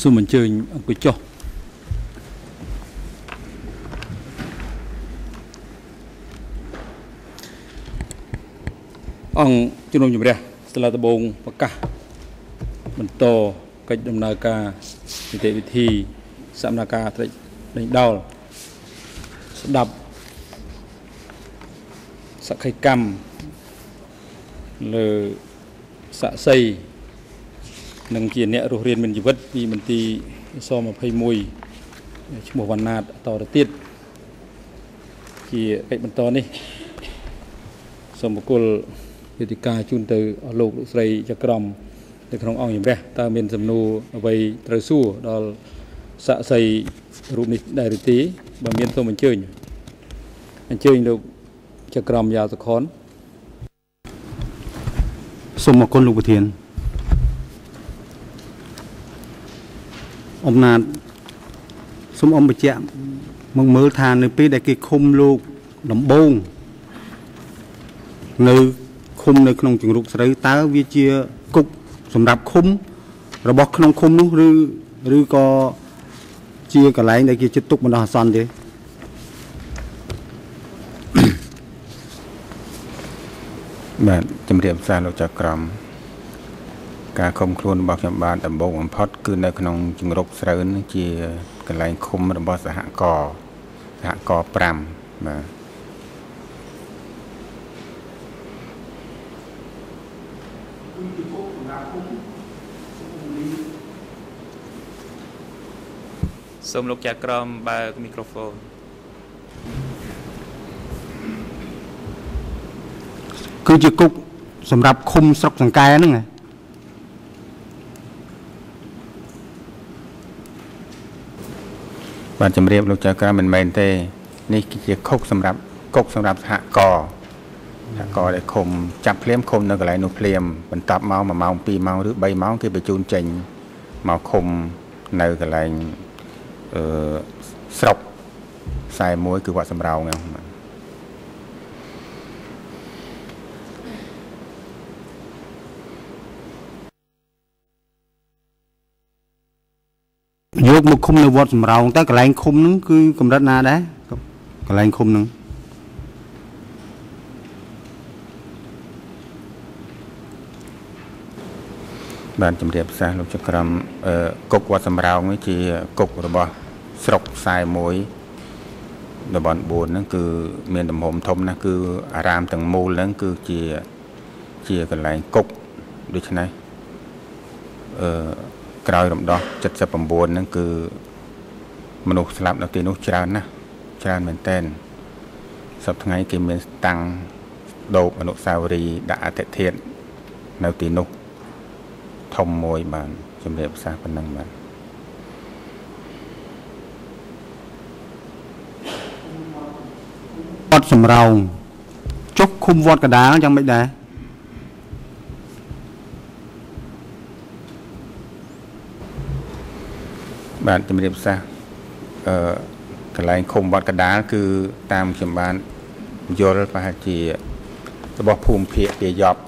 សូមអញ្ជើញអង្គុយចុះអង្គជំនុំជម្រះស្លាដបងប្រកាសបន្តកិច្ចដំណើរការនីតិវិធីសមនការត្រេចដេញដោលស្ដាប់សក្ខីកម្មលើសាក់សី និងជាអ្នករស់រានមានជីវិតពីមន្ទីរស21ឈ្មោះវណ្ណាតតទៅទៀតជាកិច្ចបន្តនេះសូមបកគលយុតិកាជូនទៅអស់លោកលោកស្រីចក្រមនៅក្នុងអង្គជំរះតើមានសំណួរអ្វីត្រូវសួរដល់សាក់សីរូបនេះដែរឬទេបើមានសូមអញ្ជើញអញ្ជើញលោកចក្រមយ៉ាសខនសូមអរគុណលោកប្រធាន អំណាចសូមអមបញ្ជាក់មកមើលថានៅពេលដែលគេឃុំលោកដំបងនៅឃុំនៅក្នុងជំរុកស្រូវតើវាជាគុកសម្រាប់ឃុំ របស់ក្នុងឃុំនោះឬឬក៏ជាកន្លែងដែលគេចិត្តទុកបណ្ដោះអាសន្នទេបាទជំរាបសារលោកចក្រម ការឃុំខ្លួនរបស់ខ្ញុំបានដំបូងបំផុតគឺនៅក្នុងជំរកស្រូវនេះជាកន្លែងឃុំរបស់សហគរសហគរ5បាទសូមលោកចាក្រមបើកមីក្រូហ្វូនគឺជាគុកសម្រាប់ឃុំស្រុកសង្កែហ្នឹង បាទជំរាបលោកចៅក្រមមិនមែនទេ នេះគឺជាគុកសម្រាប់គុកសម្រាប់សហគរសហគរដែលឃុំចាប់ភ្លាមឃុំនៅកន្លែងនោះភ្លាមបន្ទាប់មក1ម៉ោង2ម៉ោងឬ3ម៉ោងគេបញ្ជូនចេញមកឃុំនៅកន្លែងអឺស្រុក41គឺវត្តសំរោងហ្នឹង យកមកឃុំនៅវត្តសំរោងតើកន្លែងឃុំហ្នឹងគឺកម្រិតណាដែរកន្លែងឃុំហ្នឹងបានជំរាបសាស្ត្រលោកចក្រមគុកវត្តសំរោងនេះជាគុករបស់ស្រុក41តំបន់4ហ្នឹងគឺមានទំហំធំណាស់គឺអារាមទាំងមូលហ្នឹងគឺជាជាកន្លែងគុកដូច្នេះអឺ ក្រោយរំដោះ79ហ្នឹងគឺមនុស្សស្លាប់នៅទីនោះច្រើនណាស់ច្រើនមែនតែនសប្ថ្ងៃគេមានតាំងដោបអនុស្សាវរីយ៍ដាក់អតិថិធនៅទីនោះធំមួយបានជំរាបសាសប៉ុណ្ណឹងបាទវត្តសំរោងចុះឃុំវត្តកដាលយ៉ាងម៉េចដែរ បាទជំរាបសាសអឺកន្លែងឃុំវត្តកដាលគឺតាមខ្ញុំបានយល់ប្រហែលជារបស់ភូមិភាគគេយប់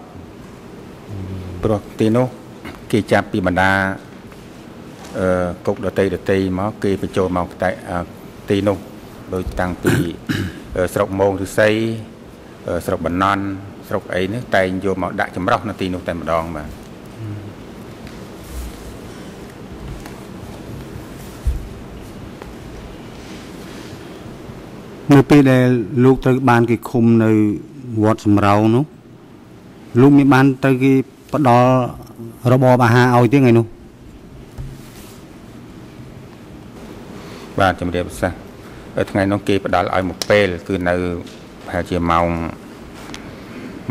ព្រោះទីនោះគេចាប់ពីបណ្ដាអឺគុកដតីដតីមកគេបញ្ចូលមកតែទីនោះដោយតាំងពីស្រុកមងឫស្សីស្រុកបណ្ណន់ស្រុកអីនេះតែងយកមកដាក់ចម្រោះនៅទីនោះតែម្ដងបាទ នៅពេលដែលលោកត្រូវបានគេឃុំនៅវត្តសំរោងនោះលោកមានបានទៅគេផ្ដល់របបអាហារឲ្យទេថ្ងៃនោះបាទជំរាបសាថ្ងៃនោះគេផ្ដល់ឲ្យមួយពេល គឺនៅប្រហែលជាម៉ោង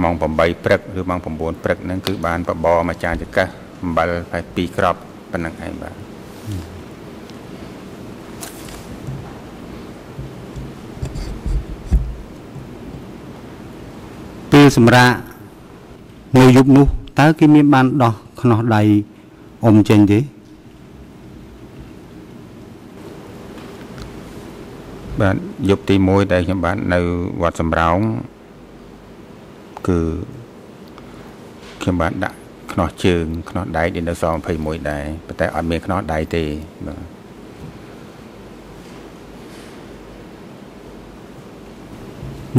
ម៉ោង8ព្រឹកឬម៉ោង9ព្រឹកហ្នឹងគឺបានបបរមកចាចកាសអំបិលប្រហែល2គ្រាប់ប៉ុណ្ណឹងឯងបាទ ពេលសម្រាប់នៅយប់នោះតើគេមានបានដោះខ្នោះដៃអុំចេញទេបាទយប់ទី1ដែលខ្ញុំបាននៅវត្តសំរោងគឺខ្ញុំបានដាក់ខ្នោះជើងខ្នោះដៃឌីណូស័រ21ដែរប៉ុន្តែអត់មានខ្នោះដៃទេបាទ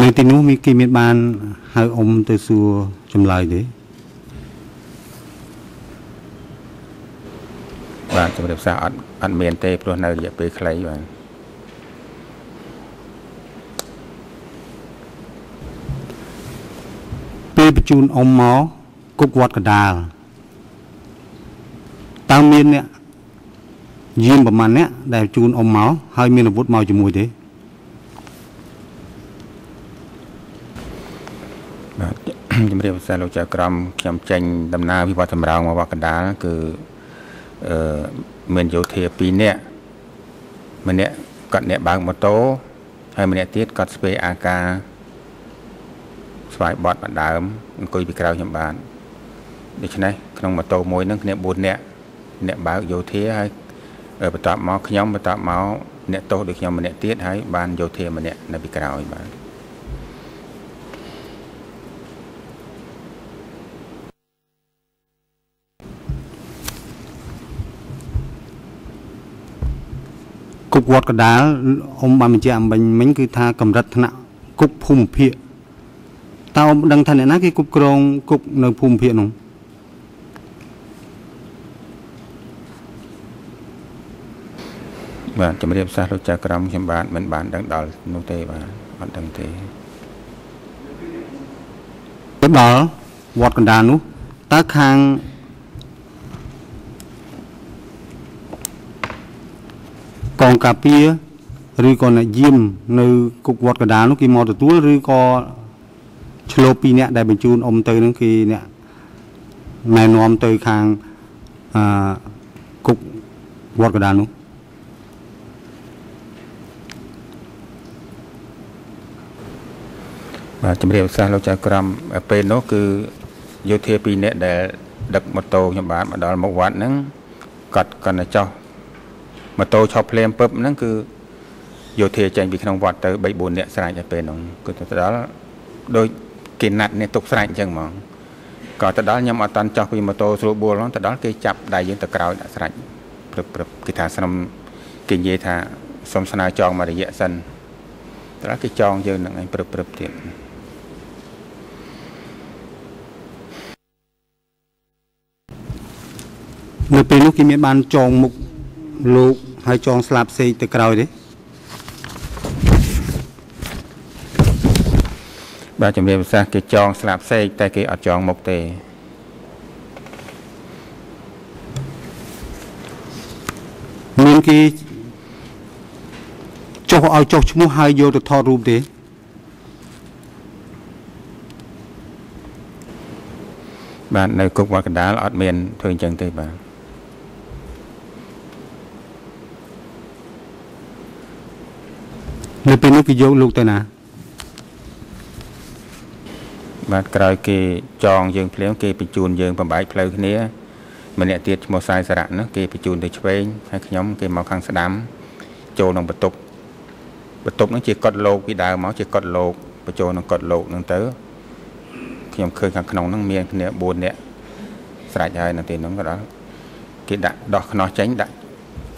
នៅទីនោះមានគេមានបានហៅអ៊ំទៅសួរចម្លើយទេបាទជំរាបសារអត់អត់មានទេព្រោះនៅរយៈពេលខ្លីបាទពេលបញ្ជូនអ៊ំមកគុកវត្តកដាលតើមានអ្នកយាមប្រមាណអ្នកដែលជូនអ៊ំមកហើយមានអាវុធមកជាមួយទេបាទ ជំរាបសារលោកចៅក្រមខ្ញុំចេញដំណើរវិវត្តសម្រោងមកវត្តកណ្ដាលគឺអឺមានយោធា2នាក់ម្នាក់គាត់អ្នកបើកម៉ូតូហើយម្នាក់ទៀតគាត់ស្វេអាការស្វាយបត់បដើមអង្គុយពីក្រៅខ្ញុំបានដូច្នេះក្នុងម៉ូតូមួយហ្នឹងគ្នា4នាក់អ្នកបើកយោធាហើយបន្ទាប់មកខ្ញុំបន្ទាប់មកអ្នកទោសដូចខ្ញុំម្នាក់ទៀតហើយបានយោធាម្នាក់នៅពីក្រោយបាទ វត្តកដាលអ៊ំបានបញ្ជាក់អំបញ្ញមិញគឺថាកម្រិតថ្នាក់គុកភូមិភាគតើអ៊ំដឹងថាអ្នកណាគេគ្រប់គ្រងគុកនៅភូមិភាគនោះបាទជំរាបសារលោកចៅក្រមខ្ញុំបាទមិនបានដឹងដល់នោះទេបាទអត់ដឹងទេទៅដល់វត្តកណ្ដាលនោះតើខាង កងការពារឬក៏អ្នកយាមនៅគុកវត្តកណ្ដាលនោះគេមកទទួលឬក៏ឆ្លោពីរអ្នកដែលបញ្ជូនអ៊ំទៅនឹងគេអ្នកណែនាំទៅខាងអឺគុកវត្តកណ្ដាលនោះបាទជំរាបសារលោកចៅក្រមពេលនោះគឺយោធា2នាក់ដែលដឹកម៉ូតូខ្ញុំបាទមកដល់មុខវត្តហ្នឹងគាត់គាត់ទៅចោះ ម៉ូតូឈប់ភ្លាមពឹបហ្នឹងគឺយោធាចេញពីក្នុងវត្តទៅ3 4នាក់ស្រេចហើយពេលហ្នឹងគឺទៅដល់ដូចគេណាត់នេះទុកស្រេចអញ្ចឹងហ្មងក៏ទៅដល់ខ្ញុំអត់តាន់ចោះពីម៉ូតូស្រួលបួលហ្នឹងទៅដល់គេចាប់ដៃយើងទៅក្រោយដាក់ស្រេចព្រឹបព្រឹបគេថាស្នំគេនិយាយថាសុំស្នើចងមករយៈសិនទៅដល់គេចងយើងនឹងឯងព្រឹបព្រឹបទៀតនៅពេលនោះគេមានបានចងមុខ លោកហើយចងស្លាបសេកទៅក្រោយទេបាទជំរាបសាស្ត្រគេចងស្លាបសេកតែគេអត់ចងមុខទេមានគេចុះឲ្យចុះឈ្មោះហើយយកទៅថតរូបទេបាទនៅគុកវត្តកណ្ដាលអត់មានធ្វើអញ្ចឹងទេបាទ នៅពេលនោះគេយកលោកទៅណាបាទក្រោយគេចងយើងភ្លាមគេបញ្ជូនយើងបំបែកផ្លូវគ្នាម្នាក់ទៀតឈ្មោះសាយសារៈនោះគេបញ្ជូនទៅឆ្វេងហើយខ្ញុំគេមកខាងស្ដាំ ចូលក្នុងបន្ទប់បន្ទប់នោះជាកត់លោកពីដើមមកជាកត់លោកបញ្ចូលក្នុងកត់លោកហ្នឹងទៅខ្ញុំឃើញខាងក្នុងហ្នឹងមានគ្នា4នាក់ស្រេចហើយនៅទីហ្នឹងក៏ដល់គេដាក់ដោះខ្នោះចេញដាក់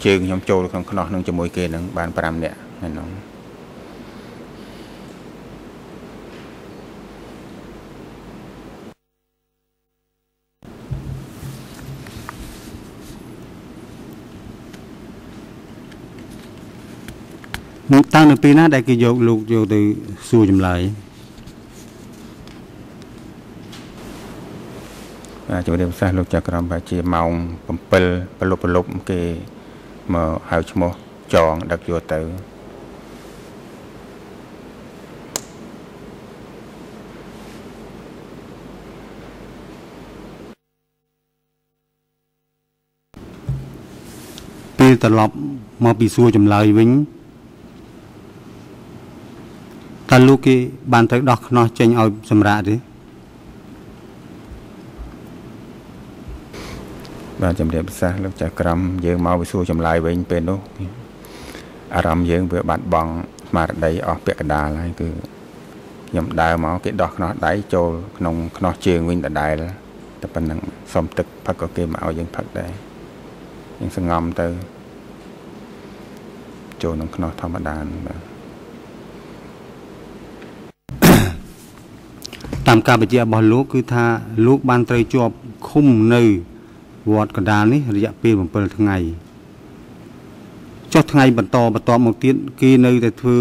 ជើងខ្ញុំចូលក្នុងខ្នោះហ្នឹងជាមួយគេហ្នឹងបាន5នាក់ហ្នឹង តើនៅពេលណាដែលគេយកលោកយកទៅសួរចម្លើយបាទជំរាបសាស្ត្រលោកចៅក្រមប្រហែលជាម៉ោង7ប្រលប់ប្រលប់គេមកហៅឈ្មោះចងដឹកយកទៅពេលត្រឡប់មកពីសួរចម្លើយវិញ តើលោកគេបានទៅដោះខ្នោះចេញឲ្យសម្រាប់ទេបាទជំរាបសាស្ត្រលោកចៅក្រមយើងមកវិសួរចម្លើយវិញពេលនោះអារម្មណ៍យើងវាបាត់បង់ស្មារតីអស់ពាក់កណ្ដាលហើយគឺខ្ញុំដើរមកគេដោះខ្នោះដៃចូលក្នុងខ្នោះជើងវិញដដែលតែប៉ុណ្្នឹងសុំទឹកផឹកក៏គេមកឲ្យយើងផឹកដែរយើងសងំទៅចូលក្នុងខ្នោះធម្មតាបាទ តាម ការបញ្ជាក់របស់លោកគឺថាលោកបានត្រូវជាប់ឃុំនៅវត្តកណ្ដាលនេះរយៈពេល7ថ្ងៃចុះថ្ងៃបន្តបន្តមកទៀតគេនៅតែធ្វើ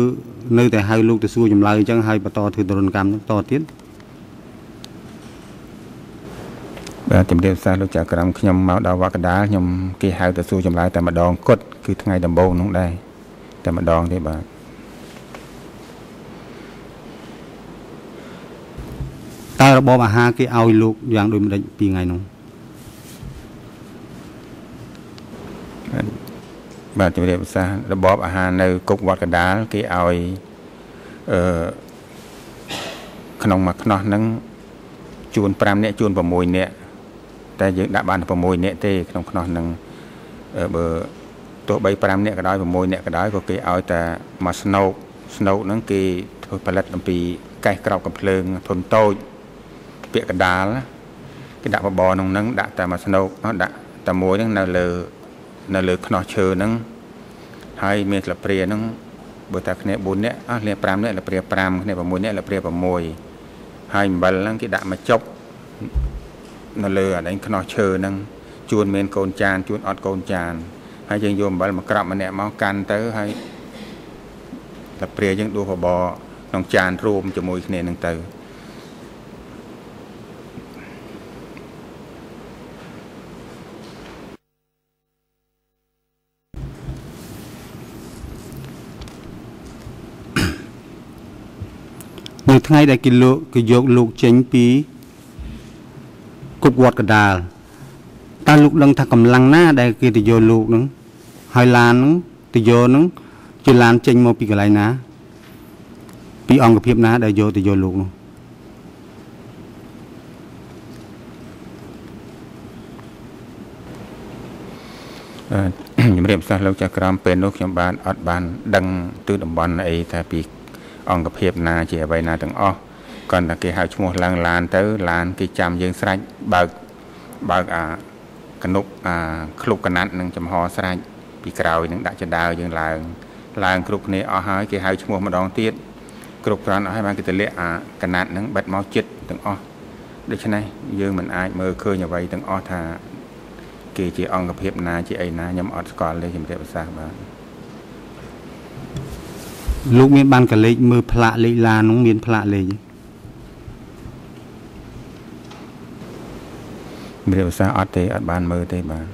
នៅតែហៅលោកទៅសួរចម្លើយអញ្ចឹងហើយបន្តធ្វើទរណកម្មបន្តទៀតបាទជំរាបសារលោកចៅក្រមខ្ញុំមកដល់វត្តកដាលខ្ញុំគេហៅទៅសួរចម្លើយតែម្ដងគត់គឺថ្ងៃដំបូងនោះដែរតែម្ដងទេបាទ តើរបបអាហារគេឲ្យលោកយ៉ាងដូចម្ដេចពីថ្ងៃនោះបាទជំរាបសាររបបអាហារនៅគុកវត្តកដាលគេឲ្យអឺក្នុងមួយខ្នោះហ្នឹងជួន5នាក់ជួន6នាក់តែយើងដាក់បាន6នាក់ទេក្នុងខ្នោះហ្នឹងអឺបើទោះបី5នាក់ក៏ដោយ6នាក់ក៏ដោយក៏គេឲ្យតែមួយស្នូកស្នូកហ្នឹងគេធ្វើផលិតអំពីកេះក្រោបកំភ្លើងធុនតូច ពាក្យកដាលណាគេដាក់បបរក្នុងហ្នឹងដាក់តែមួយស្នូកនោះដាក់តែមួយហ្នឹងនៅលើនៅលើខ្នោះឈើហ្នឹងហើយមានស្លាបព្រាហ្នឹងបើតាគ្នា4នាក់អស់គ្នា5នាក់ស្លាបព្រា5គ្នា6នាក់ស្លាបព្រា6ហើយអំបិលហ្នឹងគេដាក់មកចុកនៅលើអានេះខ្នោះឈើហ្នឹងជួនមានកូនចានជួនអត់កូនចានហើយយើងយកអំបិលមកក្រាប់ម្នាក់មកកាន់ទៅហើយស្លាបព្រាយើងដួសបបរក្នុងចានរួមជាមួយគ្នាហ្នឹងទៅ នៅថ្ងៃដែលគេលោកគេយកលោកចេញពីគុកវត្តកណ្ដាលតើលោកដឹងថាកម្លាំងណាដែលគេទៅយកលោកនឹងហើយឡាននឹងទៅយកនឹងជាឡានចេញមកពីកន្លែងណា ពីអង្គភាពណាដែលយកទៅយកលោកនោះអឺជំរាបសួរលោកចៅក្រមពេលនោះខ្ញុំបានអត់បាន ដឹងទិសតំបន់អីថាពី អង្គភាពណាជាអ្វីណាទាំងអស់គ្រាន់តែគេហៅឈ្មោះឡើងឡានទៅឡានគេចាំយើងស្រេចបើកបើកអាកនុកអាឃ្លុកកណាត់នឹងចំហស្រេចពីក្រោយនឹងដាក់ចដាវយើងឡើង ឡើងគ្រប់គ្នាអស់ហើយគេហៅឈ្មោះម្ដងទៀតគ្រប់គ្រាន់អស់ហើយបានគេទម្លាក់អាកណាត់នឹងបិទមកចិត្តទាំងអស់ដូច្នេះយើងមិនអាចមើលឃើញអ្វីទាំងអស់ថា គេជាអង្គភាពណាជាអីណាខ្ញុំអត់ស្គាល់ទេជំរាបប្រសាសន៍បាទ លោកមានបានកលេចមើលផ្លាកលេខឡាននោះមានផ្លាកលេខទេជំរាបប្រសាសន៍អត់ទេអត់បានមើលទេបាទ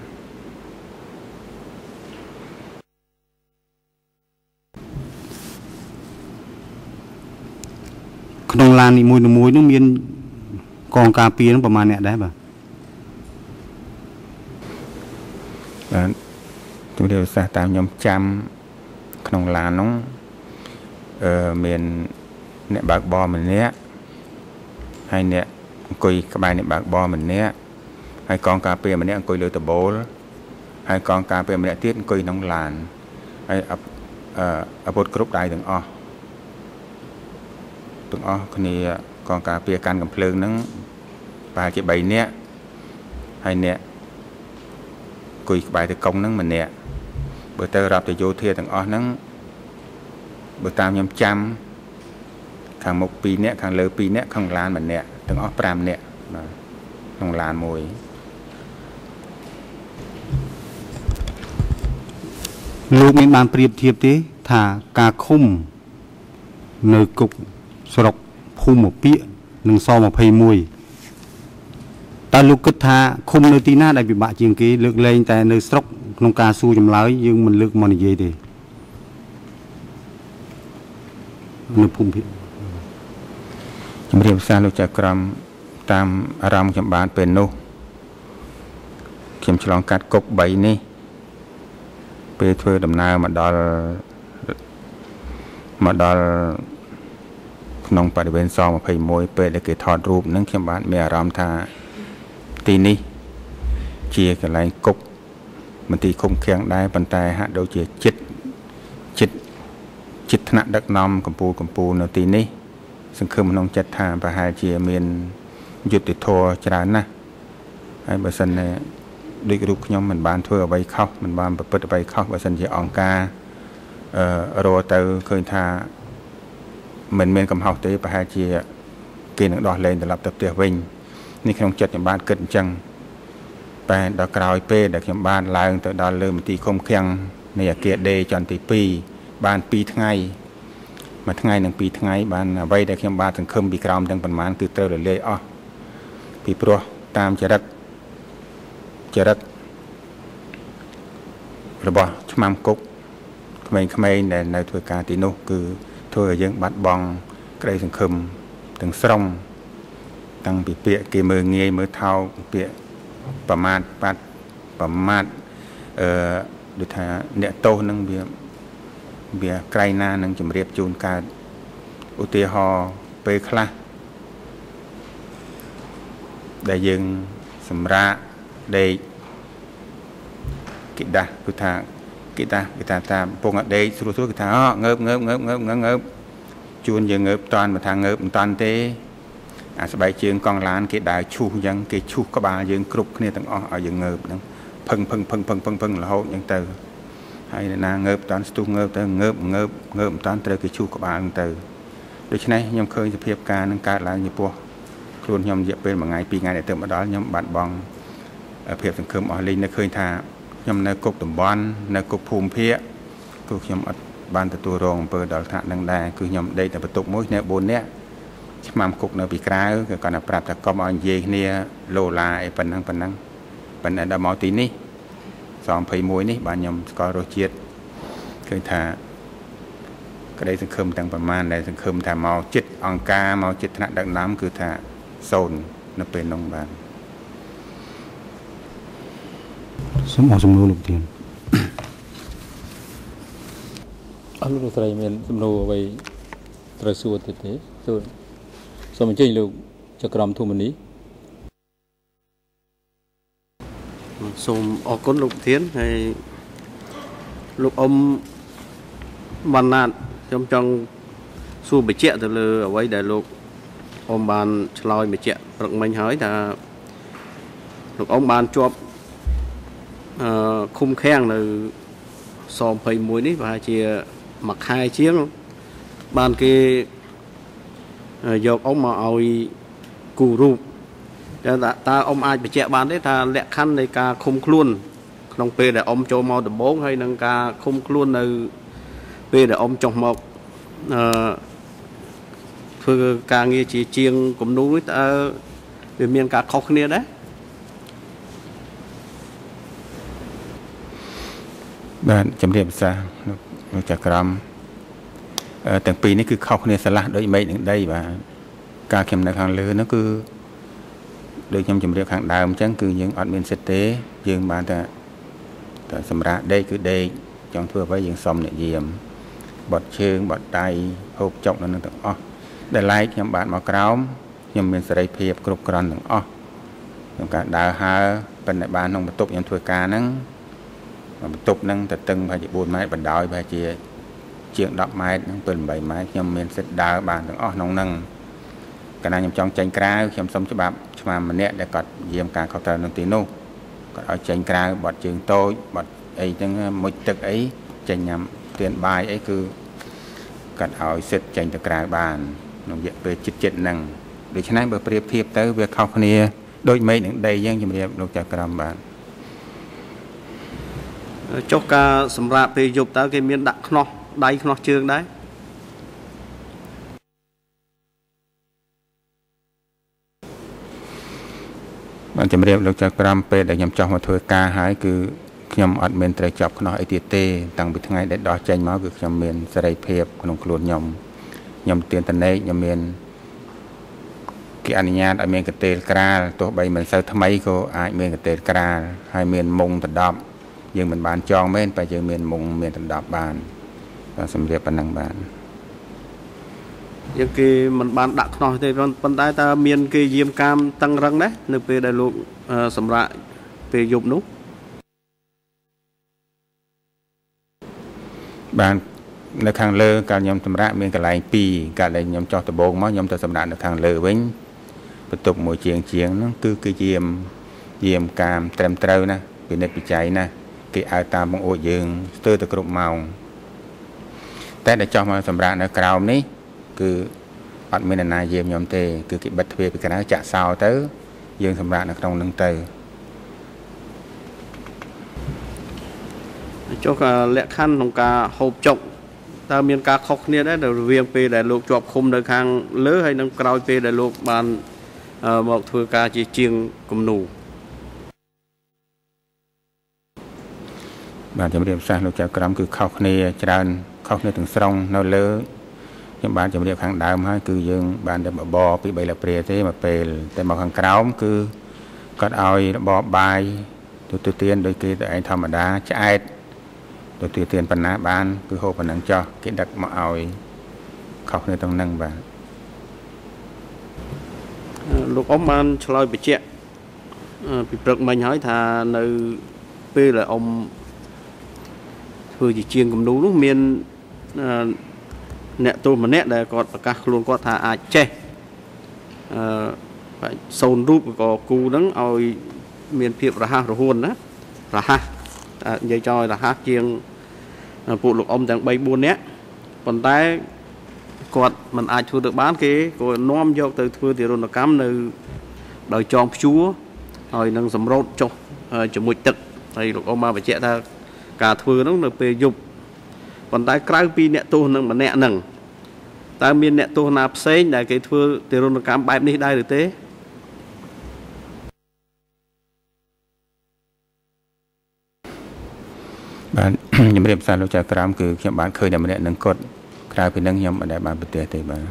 ក្នុងឡាននីមួយៗនោះមានកងការពារនោះប្រហែលអ្នកដែរបាទបាទជំរាបប្រសាសន៍តាមខ្ញុំចាំក្នុងឡាននោះអឺ មានអ្នកបើកបរម្នាក់ហើយអ្នកអង្គុយក្បែរអ្នកបើកបរម្នាក់ហើយកងការពារម្នាក់អង្គុយលើតបូលហើយកងការពារម្នាក់ទៀតអង្គុយក្នុងឡានហើយអបអឺអាវុធគ្រប់ដៃទាំងអស់ទាំងអស់គ្នាកងការពារកាន់កំភ្លើងហ្នឹងប្រហែលជា3នាក់ហើយអ្នកអង្គុយក្បែរទៅកុងហ្នឹងម្នាក់បើទៅរាប់ទៅយោធាទាំងអស់ហ្នឹង បើតាមខ្ញុំចាំខាងមុខ2នាក់ខាងលើ2នាក់ខាងឡាន1នាក់ទាំងអស់5នាក់បាទក្នុងឡានមួយលោកមានបានប្រៀបធៀបទេថាការឃុំនៅគុកស្រុកភូមិពាកនិងស21តើលោកគិតថាឃុំនៅទីណាដែលពិបាកជាងគេលើកលែងតែនៅស្រុកក្នុងការសួរចម្លើយយើងមិនលើកមកនិយាយទេ នៅភូមិភាគជំរាបសារលោកចៅក្រមតាមអារម្មណ៍ខ្ញុំបានពេលនោះខ្ញុំឆ្លងកាត់គុក3នេះពេលធ្វើដំណើរមកដល់មកដល់ក្នុងបរិវេណស21ពេលដែលគេថតរូបហ្នឹងខ្ញុំបានមានអារម្មណ៍ថាទីនេះជាកន្លែងគុកមន្ទីរឃុំឃាំងដែរប៉ុន្តែហាក់ដូចជាចិត្តចិត្ត ចិត្តថ្នាក់ដឹកនាំកម្ពុជាកម្ពុជានៅទីនេះ សង្ឃឹមក្នុងចិត្តថាប្រហែលជាមានយុទ្ធធរច្រើនណាស់ហើយបើសិនដូចរូបខ្ញុំមិនបានធ្វើអ្វីខុសមិនបានប្រព្រឹត្តអ្វីខុសបើសិនជាអង្គការអឺរកទៅឃើញថាមិនមានកំហុសទេប្រហែលជា គេនឹងដោះលែងត្រឡប់ទៅផ្ទះវិញនេះក្នុងចិត្តខ្ញុំបានគិតអញ្ចឹងតែដល់ក្រោយពេលដែលខ្ញុំបានឡើងទៅដល់លើមន្ទីរឃុំឃាំងនៃអាគារ D ចន្ទទី2 បាន2ថ្ងៃមួយថ្ងៃនិង2ថ្ងៃបានអ្វីដែលខ្ញុំបានសង្ឃឹមពីក្រោមទាំងប៉ុន្មានគឺត្រូវរលាយអស់ពីព្រោះតាមចរិតចរិតរបស់ឆ្មាំគុកក្មេងៗដែលនៅធ្វើការទីនោះ គឺធ្វើឲ្យយើងបាត់បង់ក្តីសង្ឃឹមទាំងស្រុងតាំងពីពាក្យគេមើងងាយមើលថោកពាក្យប្រមាថបាត់ប្រមាថអឺដូចថាអ្នកទោសនឹងវា វាក្រៃណានឹងជំរាបជូនកើតឧទាហរណ៍ពេលខ្លះដែលយើងសម្រាប់ដេកគេដាស់គឺថាគេដាស់គេថាតាមពងអដេកស្រួលស្រួលគេថាអូងើបងើបងើបងើបងើបងើបជួនយើងងើបតាន់មកថាងើបមិនតាន់ទេអាស្បែកជើងកង់ឡានគេដើរឈូសអញ្ចឹងគេឈូសក្បាលយើងគ្រប់គ្នាទាំងអស់ឲ្យយើងងើបហ្នឹងផឹងផឹងផឹងផឹងផឹងផឹងរហូតអញ្ចឹងទៅ ហើយណាងើបតាន់ស្ទុះងើបទៅងើបងើបងើបមិនតាន់ត្រូវគេឈូសក្បាលហ្នឹងទៅដូច្នេះខ្ញុំឃើញសភាពការនឹងកើតឡើងចំពោះខ្លួនខ្ញុំរយៈពេលមួយថ្ងៃពីរថ្ងៃដែលទៅមកដល់ខ្ញុំបាត់បង់ភាពសង្ឃឹមអស់លេងនៅឃើញថាខ្ញុំនៅគុកតំបន់នៅគុកភូមិភាគគឺខ្ញុំអត់បានទទួលរងអំពើដល់ថ្នាក់នឹងដែរគឺខ្ញុំដេកតែបន្ទប់មួយគ្នា4នាក់ឆ្មាំគុកនៅពីក្រៅគឺគាត់តែប្រាប់ថាកុំឲ្យនិយាយគ្នាលោឡាអីប៉ុណ្ណឹងប៉ុណ្ណឹងប៉ុន្តែដល់មកទីនេះ 21នេះបាទខ្ញុំស្គាល់រសជាតិឃើញថាក្តីសង្ឃឹមទាំងប្រមាណដែលសង្ឃឹមថាមកចិត្តអង្គការមកចិត្តថ្នាក់ដឹកនាំគឺថាសូន្យនៅពេលនោះបាទសូមអរសំណួរលោកធានអស់លោកស្រីមានសំណួរអ្វីត្រូវសួរទៀតទេទូសូមអញ្ជើញលោកចក្រមធុមនី សូមអរគុណលោកប្រធានហើយលោកអ៊ំបានណាតខ្ញុំចង់សួរបញ្ជាក់ទៅលើអ្វីដែលលោកអ៊ំបានឆ្លើយបញ្ជាក់ព្រឹកមិញហើយថាលោកអ៊ំបានជាប់អឺឃុំឃាំងនៅស21នេះប្រហែលជាមួយខែជាងបានគេយកអ៊ំមកឲ្យគូរូប តែតើអ៊ំអាចបញ្ជាក់បានទេថាលក្ខខណ្ឌនៃការឃុំខ្លួន ក្នុងពេលដែលអ៊ំចូលមកដំបូងហើយនឹងការឃុំខ្លួននៅ ពេលដែលអ៊ំចុះមកអឺធ្វើការងារជាជាងគំនូនេះតើវាមានការខុសគ្នាដែរបាទជំរាបសាលោកចក្រមទាំងពីរនេះគឺខុសគ្នាស្រឡះដូចមេឃនឹងដីបាទការខ្ញុំនៅខាងលើនោះគឺ ដូចខ្ញុំជម្រាបខាងដើមអញ្ចឹងគឺយើងអត់មានសិទ្ធទេ យើងបានតែតែសម្រាប់ដេកគឺដេកចង់ធ្វើអ្វីយើងសុំអ្នកយាមបត់ជើងបត់ដៃហូបចុកនៅនឹងទាំងអស់ដែលឡែកខ្ញុំបានមកក្រោមខ្ញុំមានសេរីភាពគ្រប់គ្រាន់ទាំងអស់ក្នុងការដើរហើរប៉ុន្តែបានក្នុងបន្ទប់ខ្ញុំធ្វើការហ្នឹងបន្ទប់ហ្នឹងទៅតឹងប្រហែលជា4ម៉ែត្របណ្ដោយប្រហែលជាជាង10ម៉ែត្រហ្នឹង7 8ម៉ែត្រខ្ញុំមានសិទ្ធដើរបានទាំងអស់ក្នុងហ្នឹង កាលណាខ្ញុំចង់ចេញក្រៅខ្ញុំសុំច្បាប់ឆ្មាម្នាក់ដែលគាត់យាមការខុសត្រូវនៅទីនោះគាត់ឲ្យចេញក្រៅបត់ជើងតូចបត់អីចឹងមុជទឹកអីចេញញ៉ាំទានបាយអីគឺគាត់ឲ្យសិទ្ធចេញទៅក្រៅបានក្នុងរយៈពេលជិតជិតហ្នឹងដូច្នេះបើប្រៀបធៀបទៅវាខុសគ្នាដូចមេឃនឹងដីយើងជំរាបលោកចៅក្រមបាទចុះការសម្រាប់ពេលយប់តើគេមានដាក់ខ្នោះដៃខ្នោះជើងដែរ ជម្រាបលោកចៅក្រមពេលដែលខ្ញុំចោះមកធ្វើការហើយគឺខ្ញុំអត់មានត្រូវចាប់ខ្នោះអីទៀតទេតាំងពីថ្ងៃដែលដោះចេញមកគឺខ្ញុំមានសេរីភាពក្នុងខ្លួនខ្ញុំខ្ញុំទៀនតនេកខ្ញុំមានគេអនុញ្ញាតឲ្យមានកតេលក្រាលទោះបីមិនសូវថ្មីក៏អាចមានកតេលក្រាលហើយមានមុងដណ្ដប់យើងមិនបានចងមែនតែយើងមានមុងមានដណ្ដប់បានបាទសម្រាប់ប៉ុណ្ណឹងបាន យើងគេមិនបានដាក់ខ្នោះទេប៉ុន្តែតើមានគេយាមកាមតឹងរឹងដែរនៅពេលដែលលោកសម្រាប់ពេលយប់នោះបាននៅខាងលើកាលខ្ញុំសម្រាប់មានកន្លែង2កាលដែលខ្ញុំចោះដំបងមកខ្ញុំទៅសម្រាប់នៅខាងលើវិញបន្ទប់មួយជាងជាងហ្នឹងគឺគឺយាមយាមកាមត្រឹមត្រូវណាពិនិត្យពិច័យណាគេឲ្យតាមបង្អួចយើងស្ទើរតែគ្រប់ម៉ោងតែដែលចោះមកសម្រាប់នៅក្រោមនេះ គឺអត់មានអ្នកណាយាមខ្ញុំទេ គឺគេបិទទ្វារពីក្រៅចាក់សោទៅ យើងសម្រាប់នៅក្នុងនឹងទៅចុះក៏លក្ខខណ្ឌក្នុងការហូបចុកតើមានការខុសគ្នាដែរនៅរវាងពេលដែលលោកជាប់ឃុំនៅខាងលើហើយនិងក្រោយពេលដែលលោកបានអឺមកធ្វើការជាជាងគំនូរបាទជំរាបសាស្ត្រលោកចៅក្រមគឺខុសគ្នាច្រើនខុសគ្នាទាំងស្រុងនៅលើ ខ្ញុំបានជំរាបខាងដើមហើយគឺយើង បានតែបបរពី3លព្រាទេមកពេលតែមកខាងក្រោមគឺគាត់ឲ្យរបបបាយទូទៅទៀនដោយគេទៅឯងធម្មតាឆ្អែតទូទៅទៀនប៉ុណ្ណាបាន គឺហូបប៉ុណ្ណឹងចោះគេដឹកមកឲ្យខុសគ្នាទាំងហ្នឹងបាទអឺលោកអ៊ំបានឆ្លើយបញ្ជាក់អឺពីព្រឹកមិញហើយថានៅពេលដែលអ៊ំធ្វើជាជាងគំនូរនោះមាន អឺអ្នកទោសម្នាក់ដែលគាត់ប្រកាសខ្លួនគាត់ថាអាចចេះអឺបាទសូនរូបក៏គូហ្នឹងឲ្យមានភាពរហ័សរហួនណារហ័សតែនិយាយចោលឲ្យរហ័សជាងពួកលោកអ៊ំទាំង3 4នាក់ប៉ុន្តែគាត់មិនអាចធ្វើទៅបានគេក៏នាំយកទៅធ្វើទារុណកម្មនៅដោយចងព្យួរហើយនឹងសម្រូតចុះជាមួយទឹកហើយលោកអ៊ំបានបញ្ជាក់ថាការធ្វើហ្នឹងនៅពេលយប់ ប៉ុន្តែក្រៅពីអ្នកទោសនឹងម្នាក់ហ្នឹងតើមានអ្នកទោសណាផ្សេងដែលគេធ្វើទារុណកម្មបែបនេះដែរឬទេបាទជំរាបសារលោកចៅក្រមគឺខ្ញុំបានឃើញតែម្នាក់នឹងគាត់ក្រៅពីហ្នឹងខ្ញុំមិនដែលបានប្រទេសទេបាទ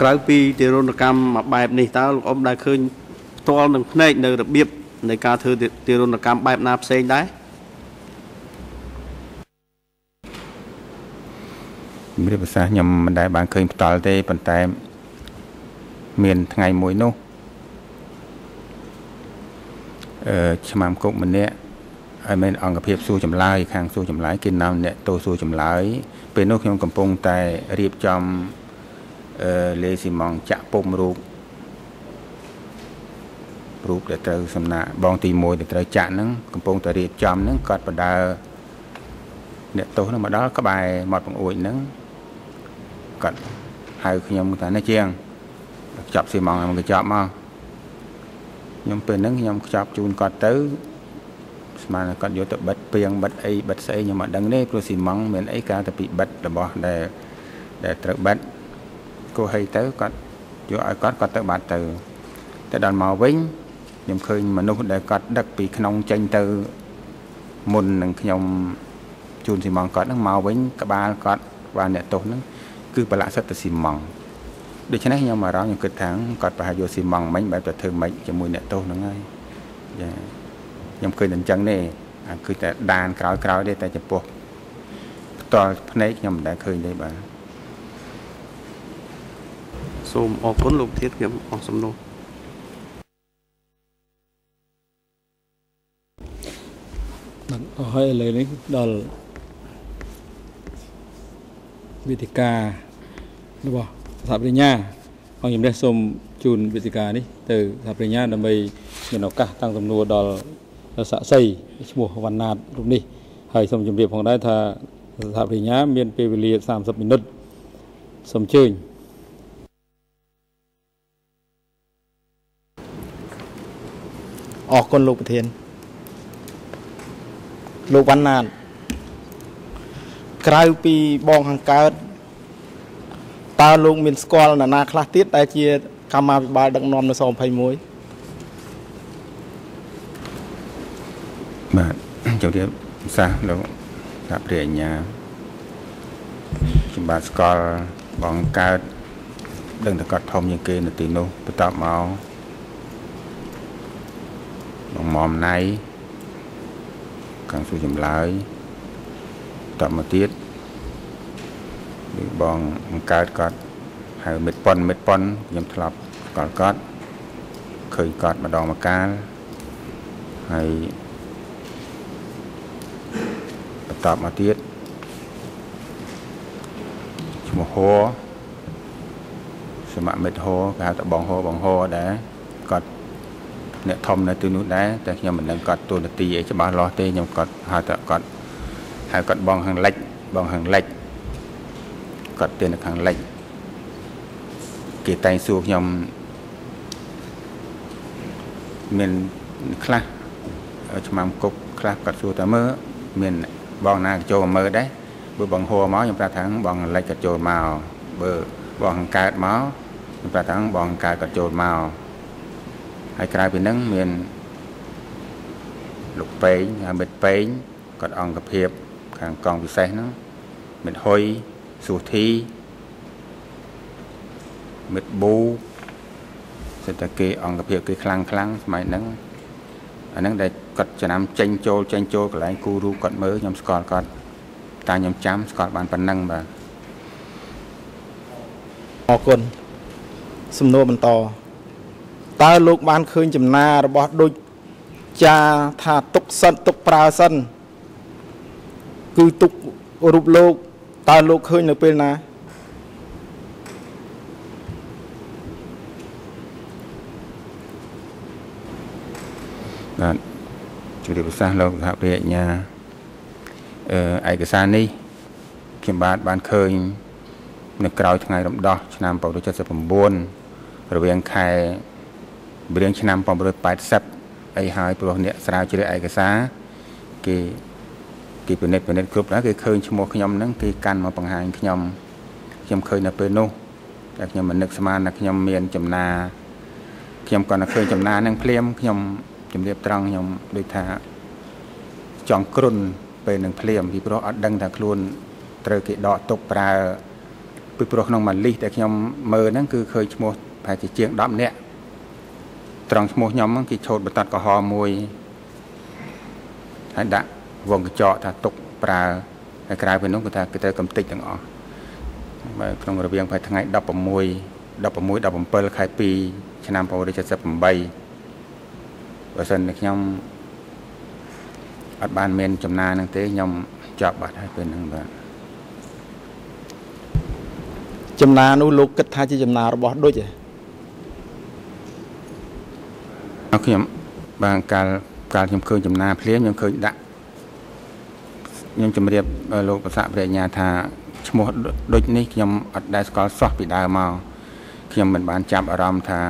ក្រៅពីទារុណកម្មមួយបែបនេះតើលោកអ៊ំដែលឃើញផ្ទាល់នឹងភ្នែកនៅរបៀបនៃការធ្វើទារុណកម្មបែបណាផ្សេងដែរ ជំរាបសារខ្ញុំមិនដែលបានឃើញផ្ទាល់ទេប៉ុន្តែ មានថ្ងៃមួយនោះអឺឆ្មាំគុកម្នាក់ហើយមានអង្គភាពសួរចម្លើយខាងសួរចម្លើយគេនាំអ្នកតោសួរចម្លើយពេលនោះខ្ញុំកំពុងតែរៀបចំអឺលេស៊ីម៉ងចាក់ពុំរូបរូបដែលត្រូវសំណាក់បងទី1ដែលត្រូវចាក់ហ្នឹងកំពុងតែរៀបចំហ្នឹងគាត់បដើអ្នកទោសហ្នឹងមកដល់ក្បែរមាត់បង្អួចហ្នឹង គាត់ហៅខ្ញុំថានេះជាងខ្ចប់ស៊ីម៉ងមកខ្ចប់មកខ្ញុំពេលហ្នឹងខ្ញុំខ្ចប់ជូនគាត់ទៅស្មានតែគាត់យកទៅបិទពីងបិទអីបិទស្អីខ្ញុំអត់ដឹងទេព្រោះស៊ីម៉ងមានអីការតែពីបិទរបស់ដែលដែលត្រូវបិទគោហីទៅគាត់យកឲ្យគាត់គាត់ទៅបាត់ទៅតែដល់មកវិញខ្ញុំឃើញមនុស្សដែលគាត់ដឹកពីក្នុងចេញទៅមុននឹងខ្ញុំជូនស៊ីម៉ងគាត់ហ្នឹងមកវិញក្បាលគាត់ក្បាលអ្នកទោសហ្នឹង គឺប្រឡាក់សិតទៅស៊ីម៉ងដូច្នេះខ្ញុំអារម្មណ៍ខ្ញុំគិតថាគាត់ប្រហែលយកស៊ីម៉ងមិញបែបតែធ្វើម៉េចជាមួយអ្នកទោសហ្នឹងហើយចាខ្ញុំឃើញតែអញ្ចឹងទេអាគឺតែដានក្រោយក្រោយទេតែចំពោះផ្ទាល់ភ្នែកខ្ញុំមិនដែលឃើញទេបាទសូមអរគុណលោកធាតខ្ញុំអស់សំណួរបាទអស់ហើយឥឡូវនេះដល់ វិធីការរបស់សហប្រញ្ញាអង្គជំនះសូមជូនវិធីការនេះទៅសហប្រញ្ញាដើម្បីមានឱកាសតាំងសំណួរដល់សាក់សីឈ្មោះវណ្ណាតរូបនេះហើយសូមជម្រាបផងដែរថាសហប្រញ្ញាមានពេលវេលា30មីនិតសូមអញ្ជើញអរគុណលោកប្រធានលោកវណ្ណាត ក្រៅពីបងខាងកើតតើលោកមានស្គាល់នរណាខ្លះទៀតដែលជាកម្មាភិបាលដឹកនាំនៅស21បាទជម្រាបសាសលោកសាព្រះអញ្ញាខ្ញុំបាទស្គាល់បងកើតដឹងតែគាត់ធំជាងគេនៅទីនោះបន្ទាប់មកបងមុំណៃខាងសួរចម្លើយ បន្ទាប់មកទៀតគឺបងបង្កើតគាត់ហៅមិត្តប៉ុនមិត្តប៉ុនខ្ញុំធ្លាប់ស្គាល់គាត់ឃើញគាត់ម្ដងម្កាលហើយបន្តមកទៀតឈ្មោះហួរសមមិត្តហោគេហៅថាបងហោបងហោដែរគាត់អ្នកធំនៅទីនោះដែរតែខ្ញុំមិនដឹងគាត់ទូនាទីអីច្បាស់លាស់ទេខ្ញុំគាត់ហៅថាគាត់ ហៅគាត់បងខាងលិចបងខាងលិចគាត់ទៅនៅខាងលិចគេតែងសួរខ្ញុំមានខ្លះឆ្មាំគុកខ្លះគាត់សួរតើមើលមានបងណាចូលមកមើលដែរបើបងហួរមកខ្ញុំប្រាប់ថាបងលិចក៏ចូលមកបើបងកើតមកខ្ញុំប្រាប់ថាបងកើតក៏ចូលមកហើយក្រៅពីហ្នឹងមានលោកពេងហើយមិត្តពេងគាត់អង្គភាព ខាងកងពិសេសហ្នឹងមិត្តហុយសុធីមិត្តប៊ូសិតតែគេអង្គភាពគេខ្លាំងខ្លាំងសម័យហ្នឹងអាហ្នឹងដែលគាត់ចំណាំចេញចូលចេញចូលកន្លែងគូរូបគាត់មើលខ្ញុំស្គាល់គាត់តែខ្ញុំចាំស្គាល់បានប៉ុណ្ណឹងបាទអរគុណសំណួរបន្តតើលោកបានឃើញចំណារបស់ដូចចាថាទុកសិនទុកប្រើសិន គឺទុករូបលោកតើលោកឃើញនៅពេលណាបាទជម្រាបប្រសាសន៍លោកសហប្រញ្ញាអឺឯកសារនេះខ្ញុំបាទបានឃើញ នៅក្រោយថ្ងៃរំដោះឆ្នាំ1979រវាងខែម្រៀងឆ្នាំ1980អីហើយព្រោះអ្នកស្រាវជ្រាវឯកសារគេ គេពិនិត្យពិនិត្យគ្រប់ដែរគេឃើញឈ្មោះខ្ញុំហ្នឹងគេកាន់មកបង្ហាញខ្ញុំខ្ញុំឃើញនៅពេលនោះតែខ្ញុំមិននឹកស្មានថាខ្ញុំមានចំណាខ្ញុំគាត់នៅឃើញចំណាហ្នឹងភ្លាមខ្ញុំជំរាបត្រង់ខ្ញុំដូចថាចង់គ្រុនពេលនឹងភ្លាមពីព្រោះអត់ដឹងថាខ្លួនត្រូវគេដកទុកប្រើពីព្រោះក្នុងម៉ាលីសដែលខ្ញុំមើលហ្នឹងគឺឃើញឈ្មោះប្រហែលជាជាង10នាក់ត្រង់ឈ្មោះខ្ញុំហ្នឹងគេឆូតបតតកុហកមួយហើយដាក់ វងកញ្ចក់ថាទុកប្រើហើយក្រៅពីនោះគឺថាគេត្រូវកំតិចទាំងអស់បើក្នុងរវាងប្រហែលថ្ងៃ16 16 17ខែ2ឆ្នាំ1978បើសិនតែខ្ញុំអត់បានមានចំណានឹងទេខ្ញុំចាប់បាត់ហើយពេលហ្នឹងបាទចំណានោះលោកគិតថាជាចំណារបស់ដូចទេខ្ញុំបានកាលកាលខ្ញុំឃើញចំណាភ្លាមខ្ញុំឃើញដាក់ ខ្ញុំជម្រាបលោកប្រសាព្រះញ្ញាថាឈ្មោះដូចនេះខ្ញុំអត់ដែលស្គាល់សោះពីដើមមកខ្ញុំមិនបានចាប់អារម្មណ៍ថា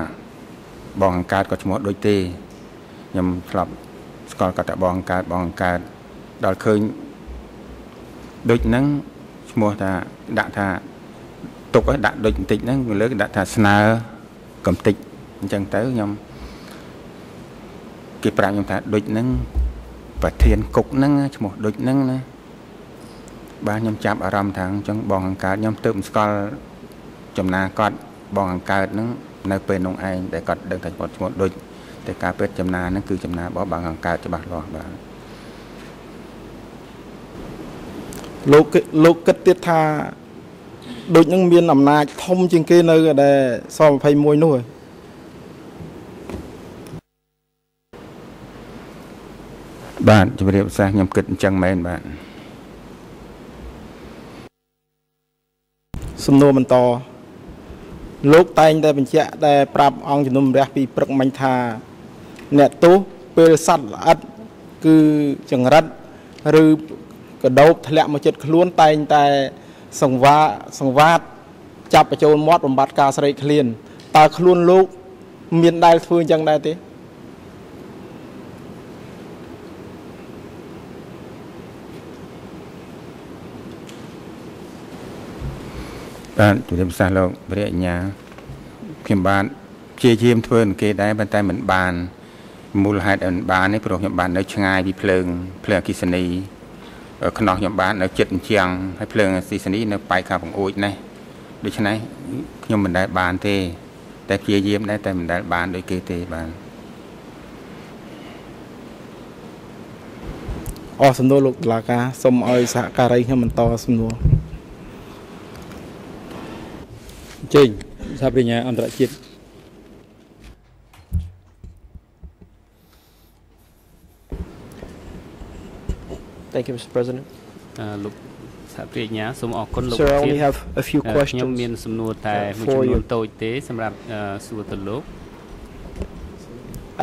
បងអង្កើតក៏ឈ្មោះដូចទេខ្ញុំធ្លាប់ស្គាល់គាត់តែបងកើតបងកើតដល់ឃើញដូចហ្នឹងឈ្មោះថាដាក់ថាទុកឲ្យដាក់ដូចបន្តិចហ្នឹងលើកដាក់ថាស្នើកំតិចអញ្ចឹងទៅខ្ញុំគេប្រាប់ខ្ញុំថាដូចហ្នឹង ប្រធានគុកហ្នឹងឈ្មោះដូចហ្នឹងណាបាទខ្ញុំចាប់អារម្មណ៍ថាអញ្ចឹងបងអង្កើតខ្ញុំទៅមិនស្គាល់ចំណាគាត់បងអង្កើតហ្នឹងនៅពេលនោះឯងដែលគាត់ដឹងថាគាត់ឈ្មោះដូចតែការពេទ្យចំណាហ្នឹងគឺចំណារបស់បងអង្កើតច្បាស់លាស់បាទលោកលោកគិតទៀតថាដូចនឹងមានអំណាចធំជាងគេនៅដែលស21នោះ បាទជម្រាបសាសខ្ញុំគិតអញ្ចឹងមែនបាទសំណួរបន្តលោកតែងតែបញ្ជាក់ដែលប្រាប់អង្គជំនុំរះពីព្រឹកមិញថា អ្នកទោសពេលសត្វល្អិតគឺចង្រិតឬកដោបធ្លាក់មកចិត្តខ្លួនតែងតែសង្វាសង្វាតចាប់បញ្ចូលមាត់បំបត្តិការស្រេកឃ្លានតើខ្លួនលោក មានដែលធ្វើអញ្ចឹងដែរទេ បាទជំរាបសាស្ត្រលោកព្រះអញ្ញាខ្ញុំបានព្យាយាមធ្វើនឹងគេដែរប៉ុន្តែមិនបានមូលហេតុមិនបានទេព្រោះខ្ញុំបាននៅឆ្ងាយពីភ្លើងភ្លើងអគិសនីខ្នោះខ្ញុំបាននៅចិត្តអញ្ចឹងហើយភ្លើងអគិសនីនៅប៉ែកខាងបង្អួចនេះដូច្នេះខ្ញុំមិនដែលបានទេ តែព្យាយាមដែរតែមិនដែលបានដូចគេទេបាទអរសំណួរលោកតឡាការសូមឲ្យសហការីខ្ញុំបន្តសំណួរអញ្ជើញសហប្រញ្ញាអន្តរជាតិ Thank you, Mr. President. លោកសហប្រញ្ញាសូមអរគុណលោក Sir, I ធា only ន have a few អឺខ្ញុំ questions. មានសំណួរតែ uh, មួយ for ចំនួន you. តូចទេសម្រាប់អឺសួរទៅលោក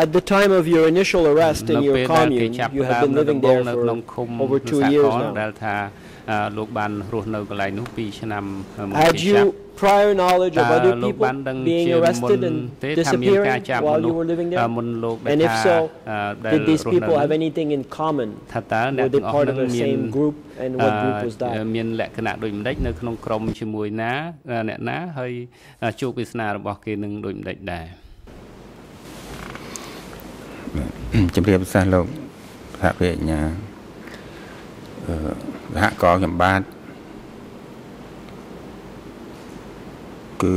At the time of your initial arrest នៅ in your ពេលដែលគេ commune, ចាប់ you ផ្ដើ have ម been នៅដំ living បូង there នៅ for ក្នុងឃុំ over នៅ two សហ years គមន៍ now. ដែលថាអឺលោកបានរស់នៅកន្លែងនោះ2ឆ្នាំមុន Had គេចាប់ you prior knowledge of តើ other លោក people បានដឹង being ជាមុន arrested and ទេថាមានការ disappearing ចាប់ while មនុ you ស្ស were living អឺ there? មុនលោកដែល And if ថា so, អឺដែល did these រស់នៅ people នោះ have anything in common? ថាតើអ្នក Were ទាំង they អស់ part នឹង of the មាន same group and what group was អឺ that? មានលក្ខណៈដូចម្ដេចនៅក្នុងក្រុមជាមួយណាអឺអ្នកណាហើយអឺជោគវាសនារបស់គេនឹងដូចម្ដេចដែរជំរាបសាស្ត្រលោកសហវិញ្ញាអឺ សហកខ្ញុំបាទគឺ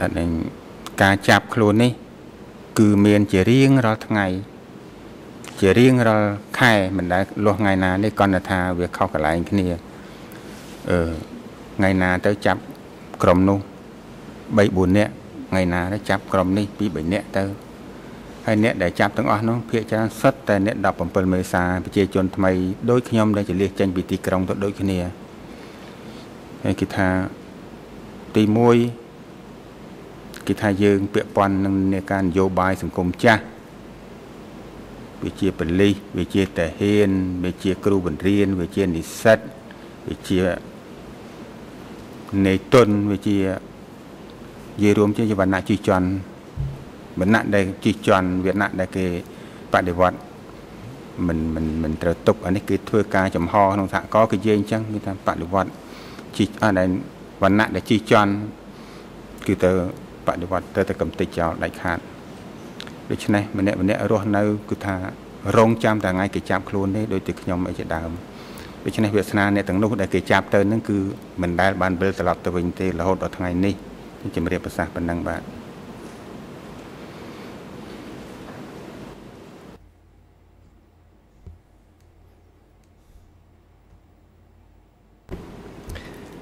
អត់នឹងការចាប់ខ្លួននេះ គឺមានជារៀងរាល់ថ្ងៃ ជារៀងរាល់ខែមិនដែលលាស់ថ្ងៃណានេះគាត់ថាវាខុសកន្លែងគ្នាអឺថ្ងៃណាទៅចាប់ក្រុមនោះ3 4នាក់ថ្ងៃណាទៅចាប់ក្រុមនេះ2 3នាក់ទៅ ហើយអ្នកដែលចាប់ទាំងអស់នោះភាគច្រើនសុទ្ធតែអ្នក17មេសាប្រជាជនថ្មីដូចខ្ញុំដែលចលះចេញពីទីក្រុងទៅដូចគ្នាហើយគេថាទី1គេថាយើង ពាក់ព័ន្ធនឹងនៃការនយោបាយសង្គមចាស់វាជាបលិសវាជាតាហ៊ានវាជាគ្រូបង្រៀនវាជានិស្សិតវាជានេតុនវាជានិយាយរួមជាវណ្ណៈជីជន់ វណ្ណៈដែលជីជន់វណ្ណៈដែលគេបដិវត្តមិនមិនមិនត្រូវទុកអានេះគេធ្វើការចំហក្នុងសហគមន៍គេនិយាយអញ្ចឹងគេថាបដិវត្តជីអត់ដែលវណ្ណៈដែលជីជន់គឺទៅបដិវត្តទៅតែកំតិចចោលដាច់ខាតដូច្នេះម្នាក់ម្នាក់រស់នៅគឺថារងចាំតែថ្ងៃគេចាប់ខ្លួនទេដូចទៅខ្ញុំអីជាដើមដូច្នេះវាសនាអ្នកទាំងនោះដែលគេចាប់ទៅនឹងគឺមិនដែលបានវិលត្រឡប់ទៅវិញទេរហូតដល់ថ្ងៃនេះជំរាបប្រសាសន៍ប៉ុណ្ណឹងបាទ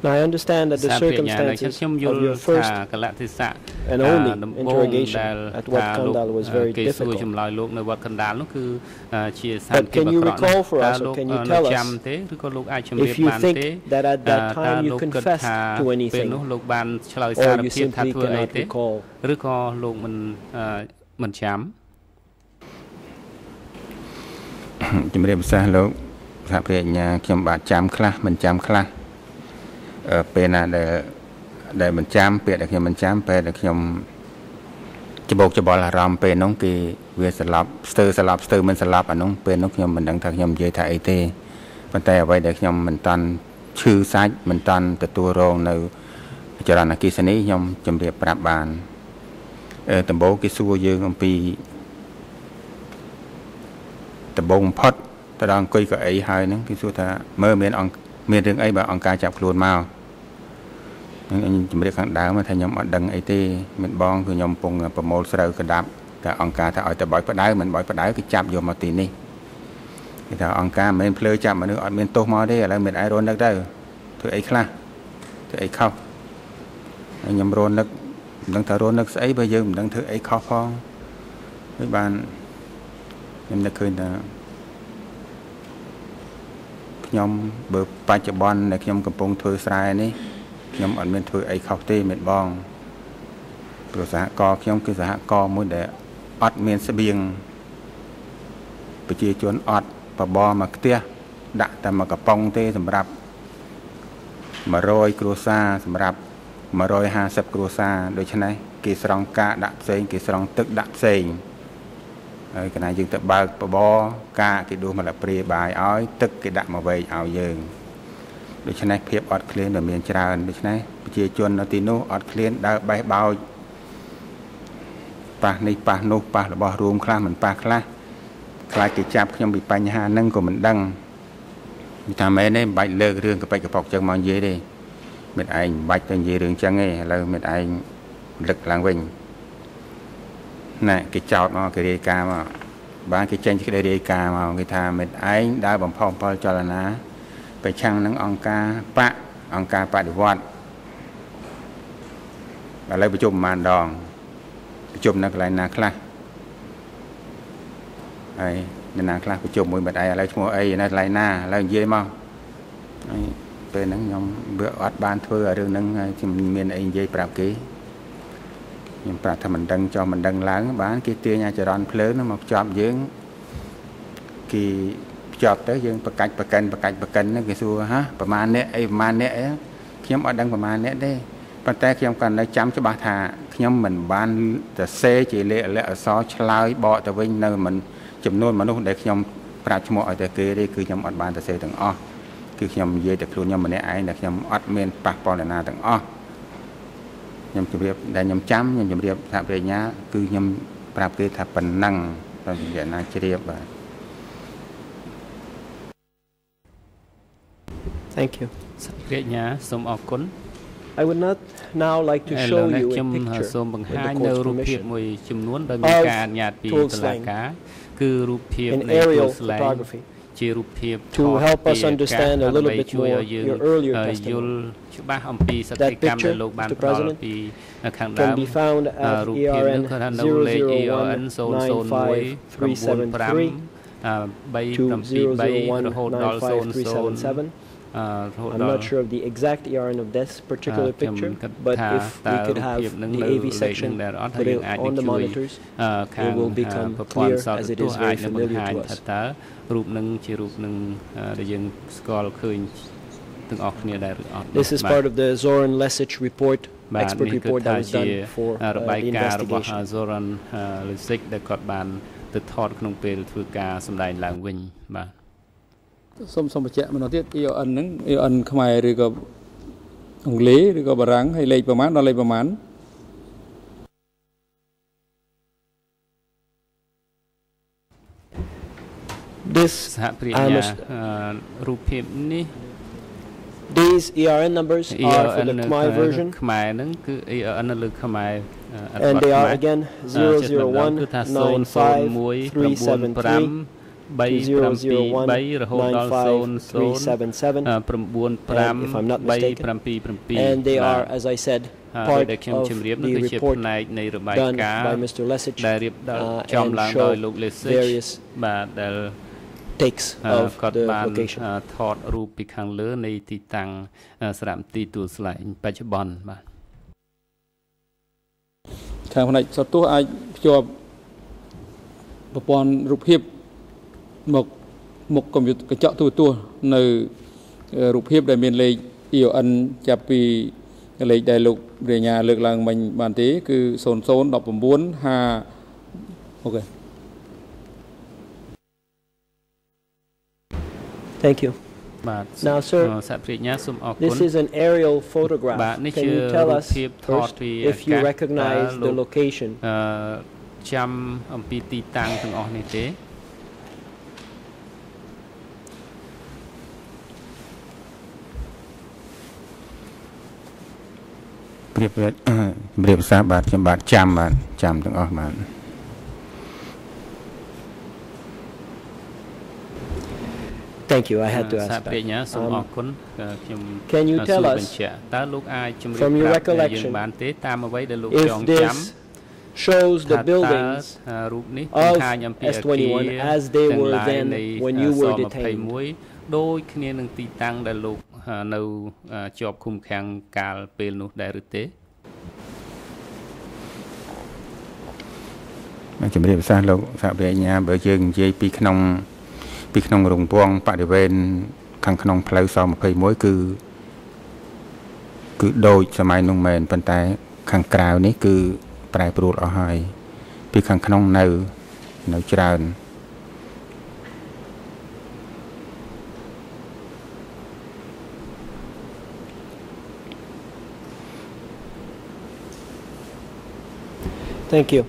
Now, I understand that the សារប្រាជ្ញាដូច circumstances ខ្ញុំយ of ល់ your ថា first កលៈទេសៈ and អឺ only ដំបូង interrogation ដែល at Wat ថាលោក Kandal was very គេសួរ difficult. ចម្លើយលោកនៅវត្តកណ្ដាលនោះគឺអឺជាសា But នភាព can អា you ក្រក់ណា recall for តើ us or លោក can you អឺ tell នៅ us ចាំទេឬក៏លោកអាចជម្រាប if you បានទេ think that at that អឺ time តើ you លោកគិត confessed ថា to ពេល anything នោះលោកបានឆ្លើយសារ or you ភាពថា simply ធ្វើអី cannot ទេ recall? ឬក៏លោកមិនអឺមិនចាំ ជំរាបប្រសាសន៍លោកសហប្រញ្ញាខ្ញុំបាទចាំខ្លះមិនចាំខ្លះអឺ ពេលណាដែលដែលមិនចាំពេលដែលខ្ញុំមិនចាំពេលដែលខ្ញុំច្បោកច្បល់អារម្មណ៍ពេលនោះគេវាស្លាប់ស្ទើរស្លាប់ស្ទើរមិនស្លាប់អានោះពេលនោះខ្ញុំមិនដឹងថាខ្ញុំនិយាយថាអីទេប៉ុន្តែអ្វីដែលខ្ញុំមិនតាន់ឈឺសាច់មិនតាន់ទទួលរងនៅចរណអគិសនីខ្ញុំជម្រាបប្រាប់បានអឺដំបូងគេសួរយើងអំពីដំបូងបំផុតទៅដល់អង្គុយកៅអីហើយហ្នឹងគេសួរថាមើលមានអង្គមានរឿងអីបើអង្គការចាប់ខ្លួនមកហ្នឹងខ្ញុំជម្រាបខាងដើមថាខ្ញុំអត់ដឹងអីទេមានបងគឺខ្ញុំកំពុងប្រមូលស្រូវកដាប់តែអង្គការថាឲ្យទៅបោចផ្ដៅមិនបោចផ្ដៅគេចាប់យកមកទីនេះគេថាអង្គការមិនមែនភ្លើចាប់មនុស្សអត់មានទោសមកទេឥឡូវមានឯងរននឹកទៅធ្វើអីខ្លះធ្វើអីខុសហើយខ្ញុំរននឹកមិនដឹងថារននឹកស្អីបើយើងមិនដឹងធ្វើអីខុសផងហើយបានខ្ញុំនឹកឃើញថាខ្ញុំបើបច្ចុប្បន្នដែលខ្ញុំកំពុងធ្វើស្រែនេះ ខ្ញុំអត់មានធ្វើអីខុសទេមែនបងព្រោះសហគមន៍ខ្ញុំគឺសហគមន៍មួយដែលអត់មានស្បៀងប្រជាជនអត់បបរមកផ្ទះដាក់តែមកកំប៉ុងទេសម្រាប់100គ្រួសារសម្រាប់150គ្រួសារដូច្នេះគេស្រង់កាកដាក់ផ្សេង គេស្រង់ទឹកដាក់ផ្សេងហើយកណាយើងទៅបើកបបរកាគេដួសមលព្រាបាយឲ្យទឹកគេដាក់មកវែកឲ្យយើង ដូច្នេះភាពអត់ឃ្លានវាមានច្រើនដូច្នេះប្រជាជននៅទីនោះអត់ឃ្លានដើរបេះបោចប៉ះនេះប៉ះនោះប៉ះរបស់រួមខ្លះមិនប៉ះខ្លះខ្លាចគេចាប់ខ្ញុំពីបញ្ហាហ្នឹងក៏មិនដឹងនិយាយថាមែនទេមិនបាច់លើករឿងកប៉ិចកប៉ុកចឹងមកនិយាយទេមិនឯងមិនបាច់ទៅនិយាយរឿងចឹងទេឥឡូវមិនឯងលឹកឡើងវិញណែគេចោតមកគេរាយការណ៍មកបានគេចេញសេចក្តីរាយការណ៍មកគេថាមិត្តឯងដើរបំផុសបំផុលចលនា ប្រឆាំងនឹងអង្គការបកអង្គការបដិវត្តឥឡូវប្រជុំប្រហែលដងប្រជុំនៅកន្លែងណាខ្លះហើយអ្នកណាខ្លះប្រជុំមួយម្ដាយឥឡូវឈ្មោះអីណាកន្លែងណាឥឡូវនិយាយមកហើយពេលហ្នឹងខ្ញុំវាអត់បានធ្វើឲ្យរឿងហ្នឹងហើយខ្ញុំមានអីនិយាយប្រាប់គេខ្ញុំប្រាប់ថាមិនដឹងចោះមិនដឹងឡើងបានគេទាញអាចរន្តភ្លើងហ្នឹងមកភ្ជាប់យើងគេ ភ្ជាប់ទៅយើងប្រកាច់ប្រកិនប្រកាច់ប្រកិនហ្នឹងគេសួរហ่าប្រមាណអ្នកអីប្រមាណអ្នកអីខ្ញុំអត់ដឹងប្រមាណអ្នកទេប៉ុន្តែខ្ញុំក៏នៅចាំច្បាស់ថាខ្ញុំមិនបានទៅសេជាលេខលក្ខអក្សរឆ្លើយបកទៅវិញនៅមិនចំនួនមនុស្សដែលខ្ញុំប្រាប់ឈ្មោះឲ្យតែគេទេគឺខ្ញុំអត់បានទៅសេទាំងអស់គឺខ្ញុំនិយាយតែខ្លួនខ្ញុំម្នាក់ឯងដែលខ្ញុំអត់មានប៉ះពាល់នរណាទាំងអស់ខ្ញុំជម្រាបដែលខ្ញុំចាំខ្ញុំជម្រាបថាប្រញ្ញាគឺខ្ញុំប្រាប់គេថាប៉ុណ្ណឹងតែនិយាយណាជ្រាបបាទ Thank you. សព្រាជ្ញាសូមអរគុណ I would not now like to ឥឡូវ show នេះ you ខ្ញុំ a picture សូមបង្ with ហាញ the នៅ court's រូបភាព permission មួយចំនួនដោយមាន of ការអនុញ្ញាតពី tool តុលា slang ការគឺរូបភាព in នៃ aerial tool slang photography ជារូបភាព To ថត help us ពីអាកាស understand a little ដើម្បី bit ជួយ more ឲ្យយើង your earlier អឺ testimony. យល់ច្បាស់អំពីស That កម្មដែល picture, លោកបាន Mr. ផ្ដល់ President, ពីខាងដើ can ម be found អឺ at រូបភាពហ្នឹង ERN គាត់ថានៅលេខ ERN 001 953 to 373រហូតដល់00 001-95377. អឺរហូត I'm ដល់ not sure of the exact ERN of this particular ខ្ញុំ picture, គិត but ថា if តើ we រូប could have ភាពហ្នឹង the នៅ AV លេខហ្នឹង section ដែលអត់ហើយ put យើង it អាច on នឹង the ជួយ monitors, អឺខាង it will become ប្រព័ន្ធ clear សោត as it ទូ is អាច very នឹងបង្ familiar ហាញ to ថា us. តើរូបហ្នឹងជារូបហ្នឹងអឺដែលយើងស្គាល់ឃើញទាំងអស់គ្នាដែរឬអត់ This is បាទ part of the Zoran Lesic report, បាទ expert នេះគឺ report ថា that was ជា done for អឺ uh, របាយ the ការណ៍របស់ investigation. Zoran Lisic ដែលគាត់បានទៅថតក្នុងពេលធ្វើការសម្ដែងឡើងវិញបាទ សូមសូមបញ្ជាក់ម្ដងទៀត EON ហ្នឹង EON ខ្មែរឬក៏អង់គ្លេសឬក៏បារាំងហើយលេខប្រមាណដល់លេខប្រមាណ This សហព្រា I ជ្ញា must- អឺរូបភាពនេះ these ERN numbers are for ERN the នៅ Khmer ខាង version, ខ្មែរហ្នឹងគឺ ERN នៅលើខ្មែរអឺអត្ថប and ទ they ខ្មែរ are again អឺចិត្តម្ដងគឺថា001 001 953 373រហូតដល់ 377. 00953 And if I'm not mistaken, 377 And they are, as I said, ហើយ part ដែលខ្ញុំ of ជម្រាបនោះ the គឺជា report ផ្នែកនៃរបាយ done ការ by ណ៍ Mr. Lesic ដែលរៀបដល់ uh, ចំ and ឡើងដោយ show លោក Lesic various បាទដែល takes អឺ of គាត់ the បាន location. អឺថតរូបពីខាងលើនៃទីតាំងអឺសារមន្ទីរទួលស្លែងបច្ចុប្បន្នបាទខាងផ្នែកសតួអាចភ្ជាប់ប្រព័ន្ធរូបភាព មកមុខកុំព្យូទ័រកញ្ចក់ទូរទស្សន៍នៅរូបភាពដែលមានលេខ EON ចាប់ពីលេខដែលលោករាជញ្ញាលើកឡើងមិញបានទេ គឺ0019 5អូខេ Thank you. បាទ Now, sir, អឺសហព្រាជ្ញាសូមអរគុណ This is an aerial photograph. បាទនេះ Can ជា you tell រូប us ភាពថត first ពី if you អាកាស recognize តើ the លោក location? អឺចាំអំពីទីតាំងទាំងអស់នេះទេ ប្រៀបអឺជម្រាបសាបាទខ្ញុំបាទចាំបាទចាំទាំងអស់បាទ Thank you. I had to សហ ask ព្រាជ្ញា that. សូមអរ Um, គុណអឺខ្ញុំ Can you អឺ tell សួរ us បញ្ជាក់តើលោកអាចជម្រាប from your ប្រាប់ដល់យើង recollection បានទេតាមអ្វីដែលលោក if ចងចាំ this shows ថា the តើ buildings អឺរូបនេះ of បង្ហាញអំពីអគារ S21 as they ទាំង were ឡាយ then នៃ when អឺ you ស were detained. 21ដូចគ្នានឹងទីតាំងដែលលោកអឺ នៅអឺជាប់ឃុំឃាំងកាលពេលនោះដែរឬទេជម្រាបសាស្ត្រលោកសហប្រញ្ញាបើយើងនិយាយពីក្នុង ពីក្នុងរង្វង់បរិវេណខាងក្នុងផ្លូវស21គឺគឺដូចសម័យនោះមែនប៉ុន្តែ ខាងក្រៅនេះគឺប្រែប្រួលអស់ហើយពីខាងក្នុងនៅនៅច្រើន Thank you.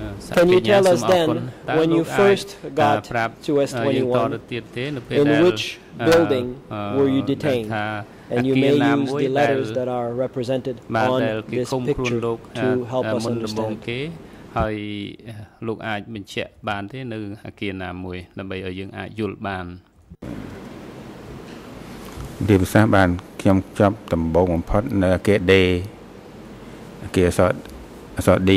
អឺសហ Can you ព្រាជ្ញា tell us សូមអរគុណ then តើ when លោក you អាច first អឺ got ប្រាប់ to អឺយើងត S21 ទៅទៀតទេនៅពេល in ដែល which អឺ building អឺ were you ដែល detained? ថា And you អគារ may ណា use មួយ the ដែល letters that are represented បាទ on ដែលគេ this ឃុំខ្លួន picture លោក to help អឺ us មុនដំបូង understand. គេហើយលោកអាចបញ្ជាក់បានទេនៅអគារណាមួយដើម្បីឲ្យយើងអាចយល់បានជម្រាបសាស្ត្របានខ្ញុំចប់ដំបូងបំផុតនៅអគារ D អគារអសរ អសរ D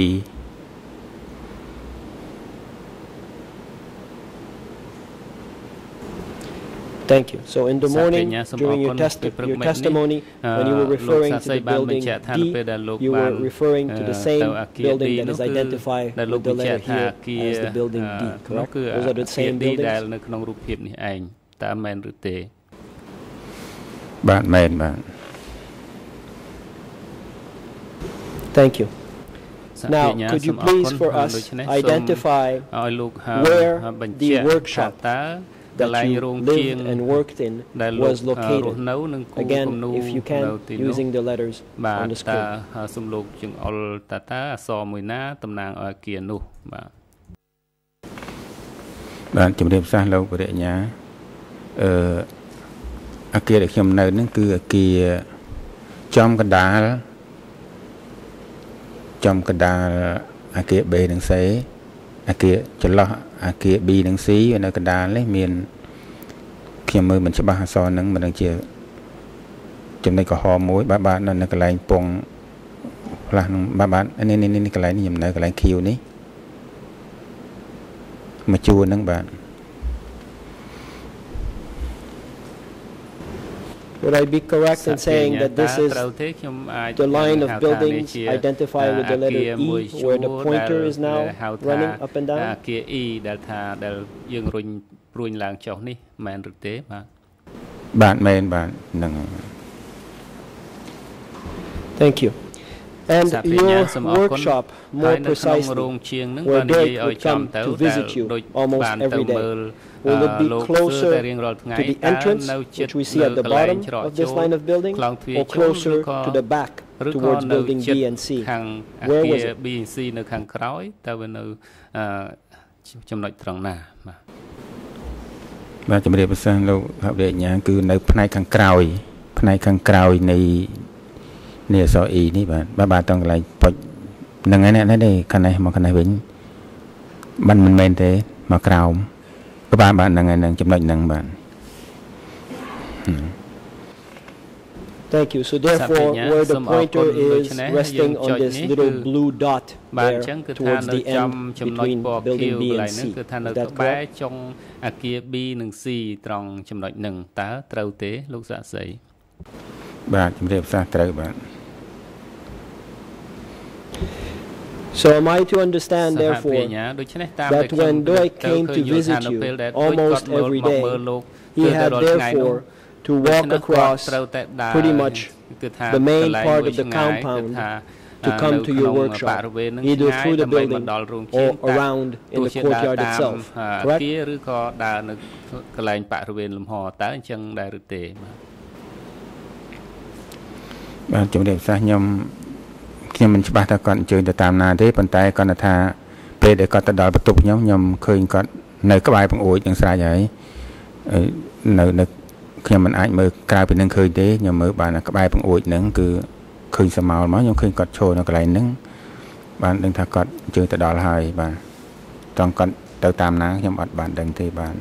Thank you. So in the សាក morning, ញ្ញាសូមអរ during គុ your ណ testi- ពេលព្រឹក your មិញនេះ testimony, អឺ when you were លោក referring សា to ស្ត្រី the បាន building បញ្ជាក់ថា D, នៅពេលដែលលោក you បាន were referring to the អឺ same ទៅអគារ building D that នោះ is គឺ identified ដែលលោក with the បញ្ជាក់ letter ថា here អគារ as the building អឺ D, នោះ correct? គឺ Those are the អគារ same D ដែល buildings? នៅក្នុងរូបភាពនេះឯងតើមែនឬទេ បាទមែនបាទ Thank you. សហគ្រាស Now, ញ្ញា could you សូមអរគុណ please for ដូ us ច្នេះសូម identify ឲ្យលោកហើ where បញ្ the ជាក់ workshop ថាតើកន្លែ that ង you រោងជាង lived and worked in ដែលលោក was អឺរស់ located? នៅនឹងគូគំ Again, នូ if you នៅ can, ទីនោះ using the letters បាទ on the តើ screen. សំលោកចង្អុលតើតើអក្សរមួយណាតំណាងឲ្យអគារនោះបាទ បាទជំរាបសាស្ត្រលោកបរិញ្ញាអឺអគារដែលខ្ញុំនៅហ្នឹងគឺអគារចំកណ្ដាល ចំកណ្ដាលអគារ B និង C អគារចន្លោះអគារ B និង C នៅកណ្ដាលនេះមានខ្ញុំមើលមិនច្បាស់អក្សរហ្នឹងមិនដឹងជាចំណុចក្រហមមួយបាទបាទនៅនៅកន្លែងពងផ្លាស់ហ្នឹងបាទបាទនេះនេះនេះកន្លែងនេះខ្ញុំនៅកន្លែង Q នេះមកជួរហ្នឹងបាទ Would I be correct in សហគ្រាស saying ញ្ញា that this តើ is ត្រូវទេខ្ញុំអាច the line of ហៅថានេះ buildings ជា identified with the អគារ letter មួយ E ជួរ where the pointer ដែល is now ហៅថា running up and អ down? គារ E ដែលថាដែលយើងរុញព្រួញឡើងចុះនេះមែនឬទេបាទបាទមែនបាទហ្នឹងហើយ Thank you. And សហគ្រាសញ្ញា your សូមអរគុណ workshop, ហើ more យនៅក្នុងរោង precisely, ជាងហ្នឹង where បើនិយាយ Dirk ឲ្យ would ចំ come ទៅ to ដែល visit you ដូច almost បានទៅ every day. មើល Will it អឺ be លោកធ្វើ closer តែរៀងរាល់ថ្ងៃ to the តើ entrance, នៅជិត which we see at the លើកន្លែង bottom ច្រក of this ចូល line of building, ខ្លងទ្វារ or ចូលឬ closer ក៏ to the back ឬក៏ towards នៅ building ជិត B and C? ខាងអ Where គា was រ it? B and C នៅខាងក្រោយតើវានៅអឺចំណុចត្រង់ណាបាទបាទជំរាបសាស្ត្រលោកហបរិញ្ញាគឺនៅផ្នែកខាងក្រោយ ផ្នែកខាងក្រោយនៃនៃអក្សរ E នេះបាទបាទបាទតង់កន្លែងពុចហ្នឹងហើយនេះនេះខាងនេះមកខាងនេះវិញបានមិនមែនទេមកក្រោមក៏ បាទបាទហ្នឹងហើយហ្នឹងចំណុចហ្នឹងបាទ Thank you. So សហគ្រាស therefore, ញ្ញា where the សូមអរគុណ pointer ដូ is ច្នេះ resting យើង on ចុច this នេះ little គឺ blue dot បាទអ there ញ្ចឹងគឺថា towards នៅ the ចំ end ចំណុច between ពណ៌ខៀ building វ B កន្លែង and ហ្នឹង C. គឺថានៅ Is ក្ that បែរ correct? ចុងអគារ B និង C ត្រង់ចំណុចហ្នឹងតើត្រូវទេលោកសាក់សីបាទជំរាបសាស្ត្រត្រូវបាទ So am I to understand សហគ្រាស therefore ញ្ញាដូច្នេះតាម that ដែលខ្ញុំ when Doig ទៅ came ឃើ to ញយល់ថា visit នៅ you ពេលដែល almost ដូចគាត់មើល every មក day, មើលលោក he គឺតែ had រាល់ថ្ងៃនោះ therefore to ដូច្ walk នេះគាត់ across ត្រូវតែដើរ pretty much គឺថា the main កន្លែង part មួយ of the ឆ្ងាយគឺ compound ថា to អឺ come នៅ to your ក្នុង workshop, បរិវេណហ្នឹង either ឆ្ងាយ through the ដើម្បីមក building ដល់រោងជាង or តា around in ទោះ the ជាដើរ courtyard តាម itself. អឺអ Correct? គារឬក៏ដើរនៅកន្លែងបរិវេណលំហតើអញ្ចឹងដែរឬទេបាទ បាទជំរាបសាស្ត្រខ្ញុំ ខ្ញុំមិនច្បាស់ថាគាត់អញ្ជើញទៅតាមណាទេប៉ុន្តែគាត់ថាពេលដែលគាត់ទៅដល់បន្ទប់ខ្ញុំខ្ញុំឃើញគាត់នៅក្បែរបង្អួចនឹងស្រេចហើយអឺនៅនៅខ្ញុំមិនអាចមើលក្រៅពីនឹងឃើញទេខ្ញុំមើលបានតែក្បែរបង្អួចហ្នឹងគឺឃើញសមោលមកខ្ញុំឃើញគាត់ឈរនៅកន្លែងហ្នឹងបានដឹងថាគាត់អញ្ជើញទៅដល់ហើយបាទត្រង់គាត់ទៅតាមណាខ្ញុំអត់បានដឹងទេបាទ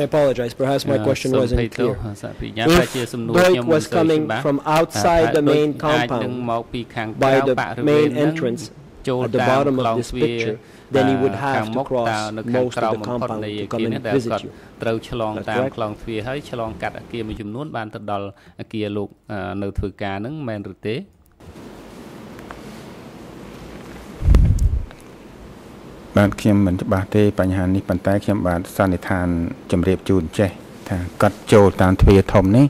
I apologize. Perhaps my អឺ question សូមភ័យ wasn't ទោស clear. សហគ្រាសញ្ញាតែជាសំណួរខ្ញុំ Doig មិន was សូវ coming ច្បាស់ from ថា outside the ដូច main អាចនឹង compound មកពីខាង by ក្រៅ the បរិវេណ main ហ្នឹង entrance ចូល at the តាម bottom ក្លោ of ង this ទ្វារ picture, then he would ខា have ង to មុខតើ cross នៅខាង most ក្រៅ of the បំផុត compound នៃអ to គារ come នេះ and ដែល visit គាត់ you. ត្រូវឆ្លង That's តាម correct. ក្លោងទ្វារហើយឆ្លងកាត់អគារមួយចំនួនបានទៅដល់អគារលោកអឺនៅធ្វើការហ្នឹងមែនឬទេ បាទខ្ញុំមិនច្បាស់ទេបញ្ហានេះប៉ុន្តែខ្ញុំបាទសន្និដ្ឋានជម្រាបជូនចេះថាគាត់ចូលតាមទ្វារធំនេះ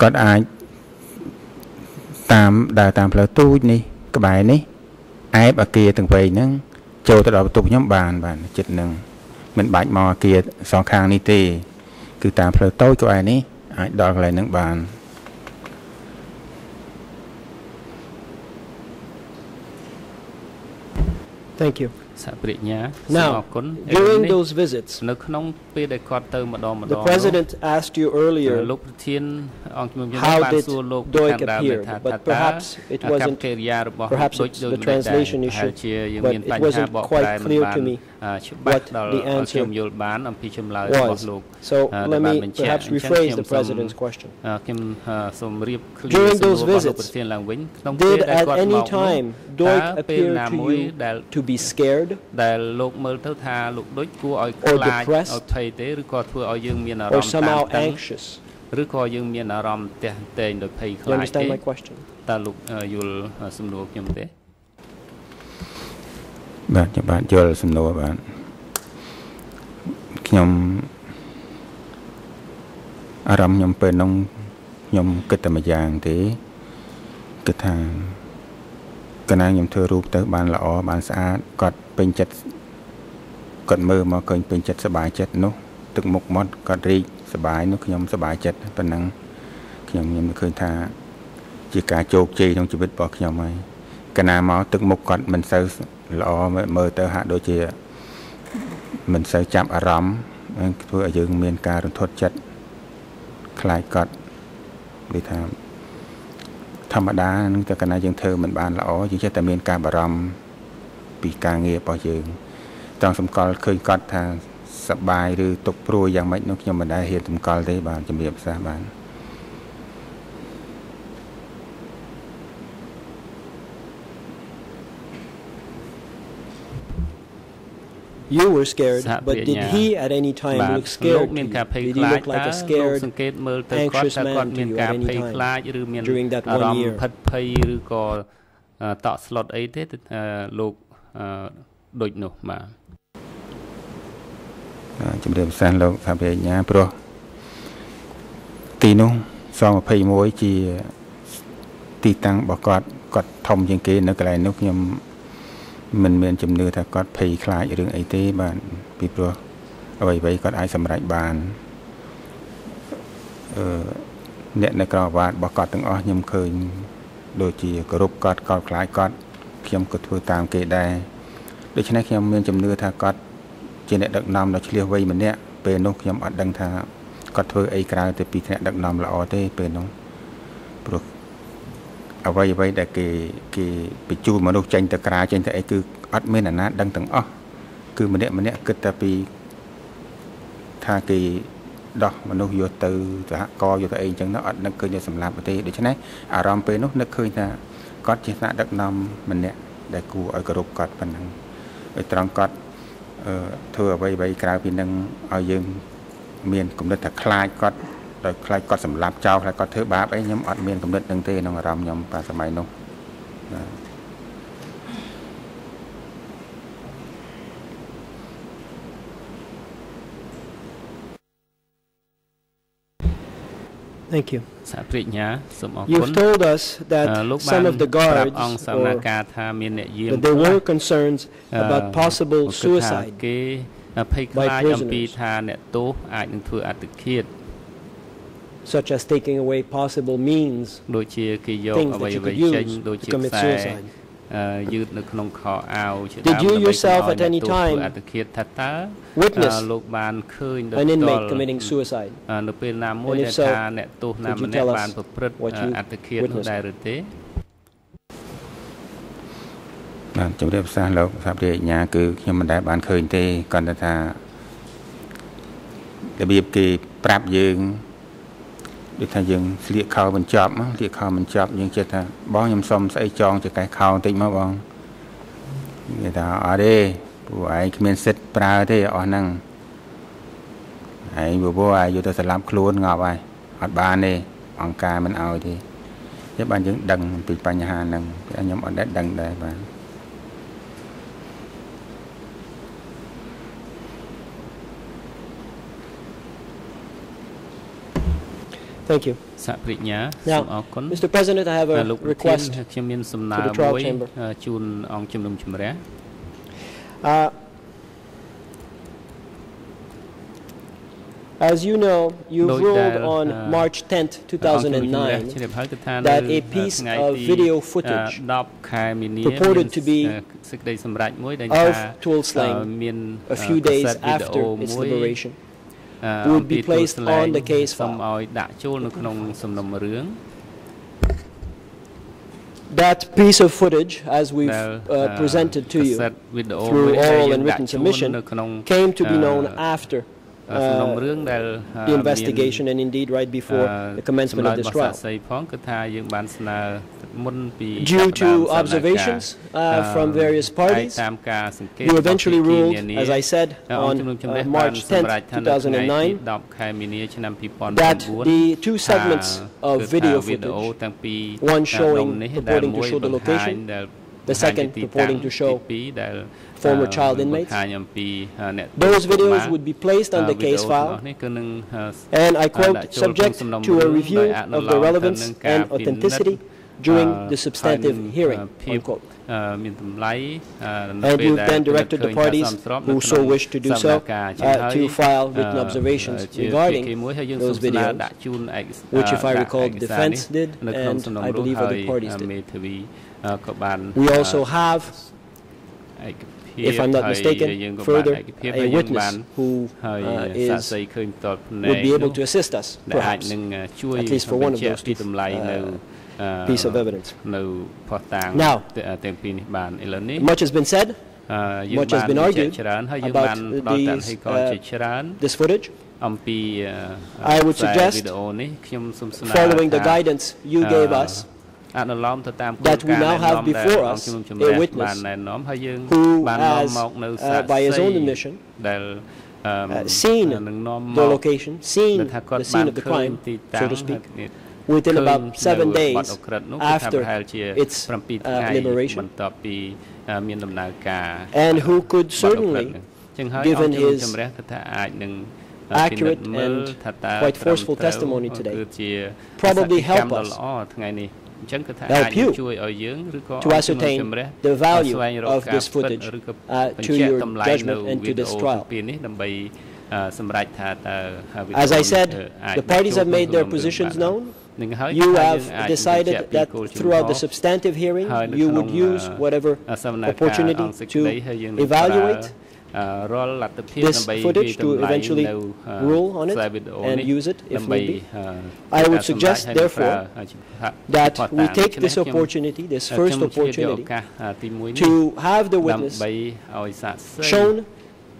គាត់អាចតាមដើរតាមផ្លូវទូចនេះក្បែរនេះអែបអាគារទាំងវែងហ្នឹងចូលទៅដល់បន្ទប់ខ្ញុំបានបាទចិត្តហ្នឹងមិនបាច់មកអាគារសងខាងនេះទេ គឺតាមផ្លូវតូចក្បែរនេះអាចដល់កន្លែងហ្នឹងបាន Thank you. សហប្រាជ្ញាសូម Now, អរគុណ during នេះ those visits, នៅក្នុងពេលដែលគាត់ទៅម្ដងម្ដ the ង president asked you នោះ earlier លោកប្រធានអង្គជំនុំជម្រះ how បាន did សួរលោក Doig ខាងដើម appear, ថា but តើ perhaps it កប្ប wasn't កិរិយារបស់ perhaps ដូច it's ដូច the មិនដែរ translation ប្រហែល issue, ជាយើង but មាន it បញ្ហា wasn't បក quite ប្រែមិន clear បាន to me អឺច្បាស់ what ដល់ the ឲ្យ answer ខ្ញុំយល់បានអំពីចម្លើយរបស់ was. លោក So អឺ let ដែលបាន me បញ្ជាក់ perhaps អញ្ចឹង rephrase ខ្ញុំ the សូម president's question. អឺខ្ញុំអឺសូមរៀប clear During សំណួរ those របស់លោក visits, ប្រធានឡើងវិញក្នុងពេល Did ដែល at គាត់ any មកនោះ time តើ Doig ពេល appear ណា to មួយ you ដែល to be scared ដែលលោកមើលទៅថាលោកដូចគួរឲ្យ or ខ្លាច depressed ឲ្យភ័យទេឬក៏ធ្វើឲ្យយើងមានអារ or ម្មណ៍តាន somehow តឹង anxious? ឬក៏យើងមានអារម្មណ៍ទះតែងដោយភ័យខ្ You លាចទេ understand my question? តើលោកអឺយល់សំណួរខ្ញុំទេបាទខ្ញុំបាទយល់សំណួរបាទខ្ញុំអារម្មណ៍ខ្ញុំពេលនោះខ្ញុំគិតតែមួយយ៉ាងទេគិតថាកណាខ្ញុំធ្វើរូបទៅបានល្អបានស្អាតគាត់ ពេញចិត្តគាត់មើលមកឃើញពេញចិត្តសប្បាយចិត្តនោះទឹកមុខមាត់គាត់រីកសប្បាយនោះខ្ញុំសប្បាយចិត្តប៉ុណ្ណឹងខ្ញុំខ្ញុំឃើញថាជាការជោគជ័យក្នុងជីវិតរបស់ខ្ញុំហើយកណាមកទឹកមុខគាត់មិនសូវល្អមើលទៅហាក់ដូចជាមិនសូវចាប់អារម្មណ៍ហ្នឹងធ្វើឲ្យយើងមានការរន្ធត់ចិត្តខ្លាចគាត់ដូចថាធម្មតានឹងតែកណាយើងធ្វើមិនបានល្អយើងចេះតែមានការបារម្ភ ពីការងាររបស់យើងចង់សម្គាល់ឃើញគាត់ថាសប្បាយឬទុកព្រួយយ៉ាងម៉េចនោះខ្ញុំមិនដែលហ៊ានសម្គាល់ទេបាទជំរាបសាសបាទ You were scared, សហ but ប្រាជ្ did ញា he at any time បាទ look លោក scared? to មាន you? ការភ័យ Did ខ្ he លាច look like តើ a លោក scared សង្កេតមើលទៅគាត់ anxious តើគាត់ man to មាន you ការ at any ភ័យ time ខ្លាចឬមាន during that អារ one ម្មណ៍ year? ផិតភ័យឬក៏អឺតក់ស្លុតអីទេអឺលោកអឺ ដូចនោះបាទបាទជំរាបសាសលោកថាបញ្ញាព្រោះទីនោះស21ជាទីតាំងរបស់គាត់គាត់ធំជាងគេនៅកន្លែងនោះខ្ញុំមិនមានជំនឿថាគាត់ភ័យខ្លាចរឿងអីទេបាទពីព្រោះអ្វីៗគាត់អាចសម្រេចបានអឺអ្នកនៅក្រៅអាវ៉ាតរបស់គាត់ទាំងអស់ខ្ញុំឃើញដូចជាគោរពគាត់កោតខ្លាចគាត់ ខ្ញុំក៏ធ្វើតាមគេដែរដូច្នេះខ្ញុំមានជំនឿថាគាត់ជាអ្នកដឹកនាំដ៏ឆ្លៀសវៃម្នាក់ពេលនោះខ្ញុំអត់ដឹងថាគាត់ធ្វើអីក្រៅទៅពីអ្នកដឹកនាំល្អទេពេលនោះព្រោះអ្វីអ្វីដែលគេគេបញ្ជូនមនុស្សចេញទៅក្រៅចេញទៅអីគឺអត់មានអាណាដឹងទាំងអស់គឺម្នាក់ម្នាក់គិតតែពីថាគេដោះមនុស្សយកទៅសហគរណ៍យកទៅអីអញ្ចឹងទៅអត់នឹកឃើញតែសម្លាប់ទេដូច្នេះអារម្មណ៍ពេលនោះនឹកឃើញថា គាត់ជាថ្នាក់ដឹកនាំម្នាក់ដែលគួរឲ្យគោរពគាត់ប៉ុណ្ណឹងឲ្យត្រង់គាត់អឺធ្វើអ្វីអ្វីក្រៅពីនឹងឲ្យយើង មានគំនិតថាខ្លាចគាត់ដោយខ្លាចគាត់សម្លាប់ចោលខ្លាចគាត់ធ្វើបាបអីខ្ញុំអត់មានគំនិតនឹងទេក្នុងអារម្មណ៍ខ្ញុំបាទសម័យនោះបាទ Thank you. សហប្រាជ្ញាសូមអរគុណ You've told us អឺ that លោកបាន some of the ប្រាប់ guards អង្គសវន or ការថាមានអ្នកយាម that there were concerns អឺ about possible គាត់គិតថា suicide គេភ័យខ្លាចអំពីថាអ្នកទោសអាចនឹងធ្វើអត្តឃាត such as taking away possible means ដូចជាគេយក things អ្វី that you អ្វី could ចេញ use ដូច to ជា commit ខ្សែ suicide. អឺ យឺតនៅក្នុងខោអាវជា Did you ដើម្បី yourself កុំឲ្យ at any អ្នកទោស time ធ្វើអត្តឃាតថាតើ witness អឺលោកបានឃើញដោយ an ផ្ទា inmate ល់ committing suicide? អឺនៅពេលណាមួយ And if ដែល so, ថាអ្នកទោសណា could you ម្នាក់ tell us បានប្រព្រឹត្ត what you អត្តឃាតនោះ witnessed? ដែរឬទេបាទជំរាបសាសលោកសាព្រាជ្ញាគឺខ្ញុំមិនដែលបានឃើញទេគាត់តែថារបៀបគេប្រាប់យើង ដូចថាយើងស្លៀកខោបញ្ចប់មកស្លៀកខោបញ្ចប់យើងចិត្តថាបងខ្ញុំសុំស្អីចងចកេះខោបន្តិចមកបងគេថាអត់ទេពួកឯងគ្មានសិទ្ធប្រើទេអស់ហ្នឹងឯងបបោឯងយកទៅស្លាប់ខ្លួនងាប់ហើយអត់បានទេអង្គការមិនអោយទេតែបានយើងដឹងពីបញ្ហាហ្នឹងខ្ញុំអត់ដែលដឹងដែរបាទ Thank you. សហប្រាជ្ញា Now, សូមអរគុណ Mr. President, I have អឺ a លោកប្រធាន request. ខ្ញុំមានសំណើ to the trial មួយ chamber. អឺជូនអង្គជំនុំជម្រះ Uh, As you know, you ដូច ruled ដែល on អឺ March 10th, អង្គជំនុំជម្រះ 2009 ជ្រាបហើយគឺថា that នៅ a piece ថ្ងៃ of ទី video footage អឺ10ខែមីនា purported មាន to be អឺសេចក្តីសម្រេចមួយដែល of ថា Tuol Sleng អឺមាន a few អឺ days កាសែតវីដេ after អូ its មួយ liberation អឺ Would អំពី be placed ទួលស្លែង on the case សូម file. ឲ្យដាក់ចូលនៅក្នុងសំណុំរឿង That piece of footage, as we've ដែល uh, presented to កា you សែតវីដេអូ through មួយដែល oral យើង and ដាក់ written ជូន submission, នៅក្នុង came to be known អឺ after សំណុំ uh, រឿងដែលអឺ the មាន investigation and indeed right before អឺ the commencement ចម្លើ of យ this របស់សា trial. ក្សីផងគឺថាយើងបានស្នើមុនពី Due ចាប់ផ្ដើម to សវនកម្ម observations uh, អឺ from various ហើយ parties, តាមការសង្កេត you របស់ eventually ភាគី ruled, នានា as I said, អង្គ on ជំនុំជម្រះ uh, បាន March សម្រេច 10th, ថានៅថ្ងៃទី 2009, 10ខែមីនាឆ្នាំ that 2009 the two segments ថា of គឺថា video វីដេអូ footage, តាំងពី one ដុំ showing នេះ purporting to មួយ show the បង្ហាញ location, ដែល the second purporting to show former child inmates. Those videos would be placed on the case file, and I quote, subject to a review of the relevance and authenticity during the substantive hearing, unquote. And you've then directed the parties who so wish to do so uh, to file written observations regarding those videos, which, if I recall, the defense did, and I believe other parties did. We also have, if I'm not mistaken, further a witness who uh, is, would be able to assist us, perhaps, at least for one of those two uh, piece of evidence. Now, much has been said, much has been argued about these, uh, this footage. I would suggest, following the guidance you gave us, that we now have before us a witness who has, uh, by his own admission, uh, seen the location, seen the scene of the crime, so to speak, within about seven days after its uh, liberation, and who could certainly, given his accurate and quite forceful testimony today, probably help us. អថ្ងៃនេះអញ្ចឹងគឺថា help អាច you ជួយឲ្យយើងឬក៏ to អង្គជំនុំ ascertain ជម្រះ the value ស្វែងរក of ការ this ពិត footage ឬក៏ uh, បញ្ to ជាក់ your តម្លៃនៅ judgment and វី to ដេ this អូ trial. ពីនេះដើម្បីអឺសម្រេចថាតើវីដេអូ As I said, នេះអាច the parties have made their ចូលក្នុង positions សំណុំរឿង known. នឹងហើយ You ថាយើង have អាចបញ្ជាក់ decided ពី that គោលជំហរ throughout the substantive hearing, ហើយនៅ you ក្នុង would use អឺ whatever សវនកម្ម opportunity អង្គសេច to ក្តីហើយយើងនឹងប្រើ evaluate អឺ រាល់លទ្ធភាព this ដើម្បី footage វាយ to តម្លៃ eventually នៅអឺ rule on it ខ្សែវីដេអូ and នេះ use it if ដើម្បី need be. អឺ I ការ would សម្រេច suggest, ហើយនឹងប្រើ therefore, ជាផា that ផុស we តាង take ដូច្នេះ this ខ្ញុំ opportunity, this ខ្ញុំ first ឆ្លៀតយកឱ opportunity, កាសអាទីមួយនេះ to have the witness ដើម្បីឲ្យសាកសី shown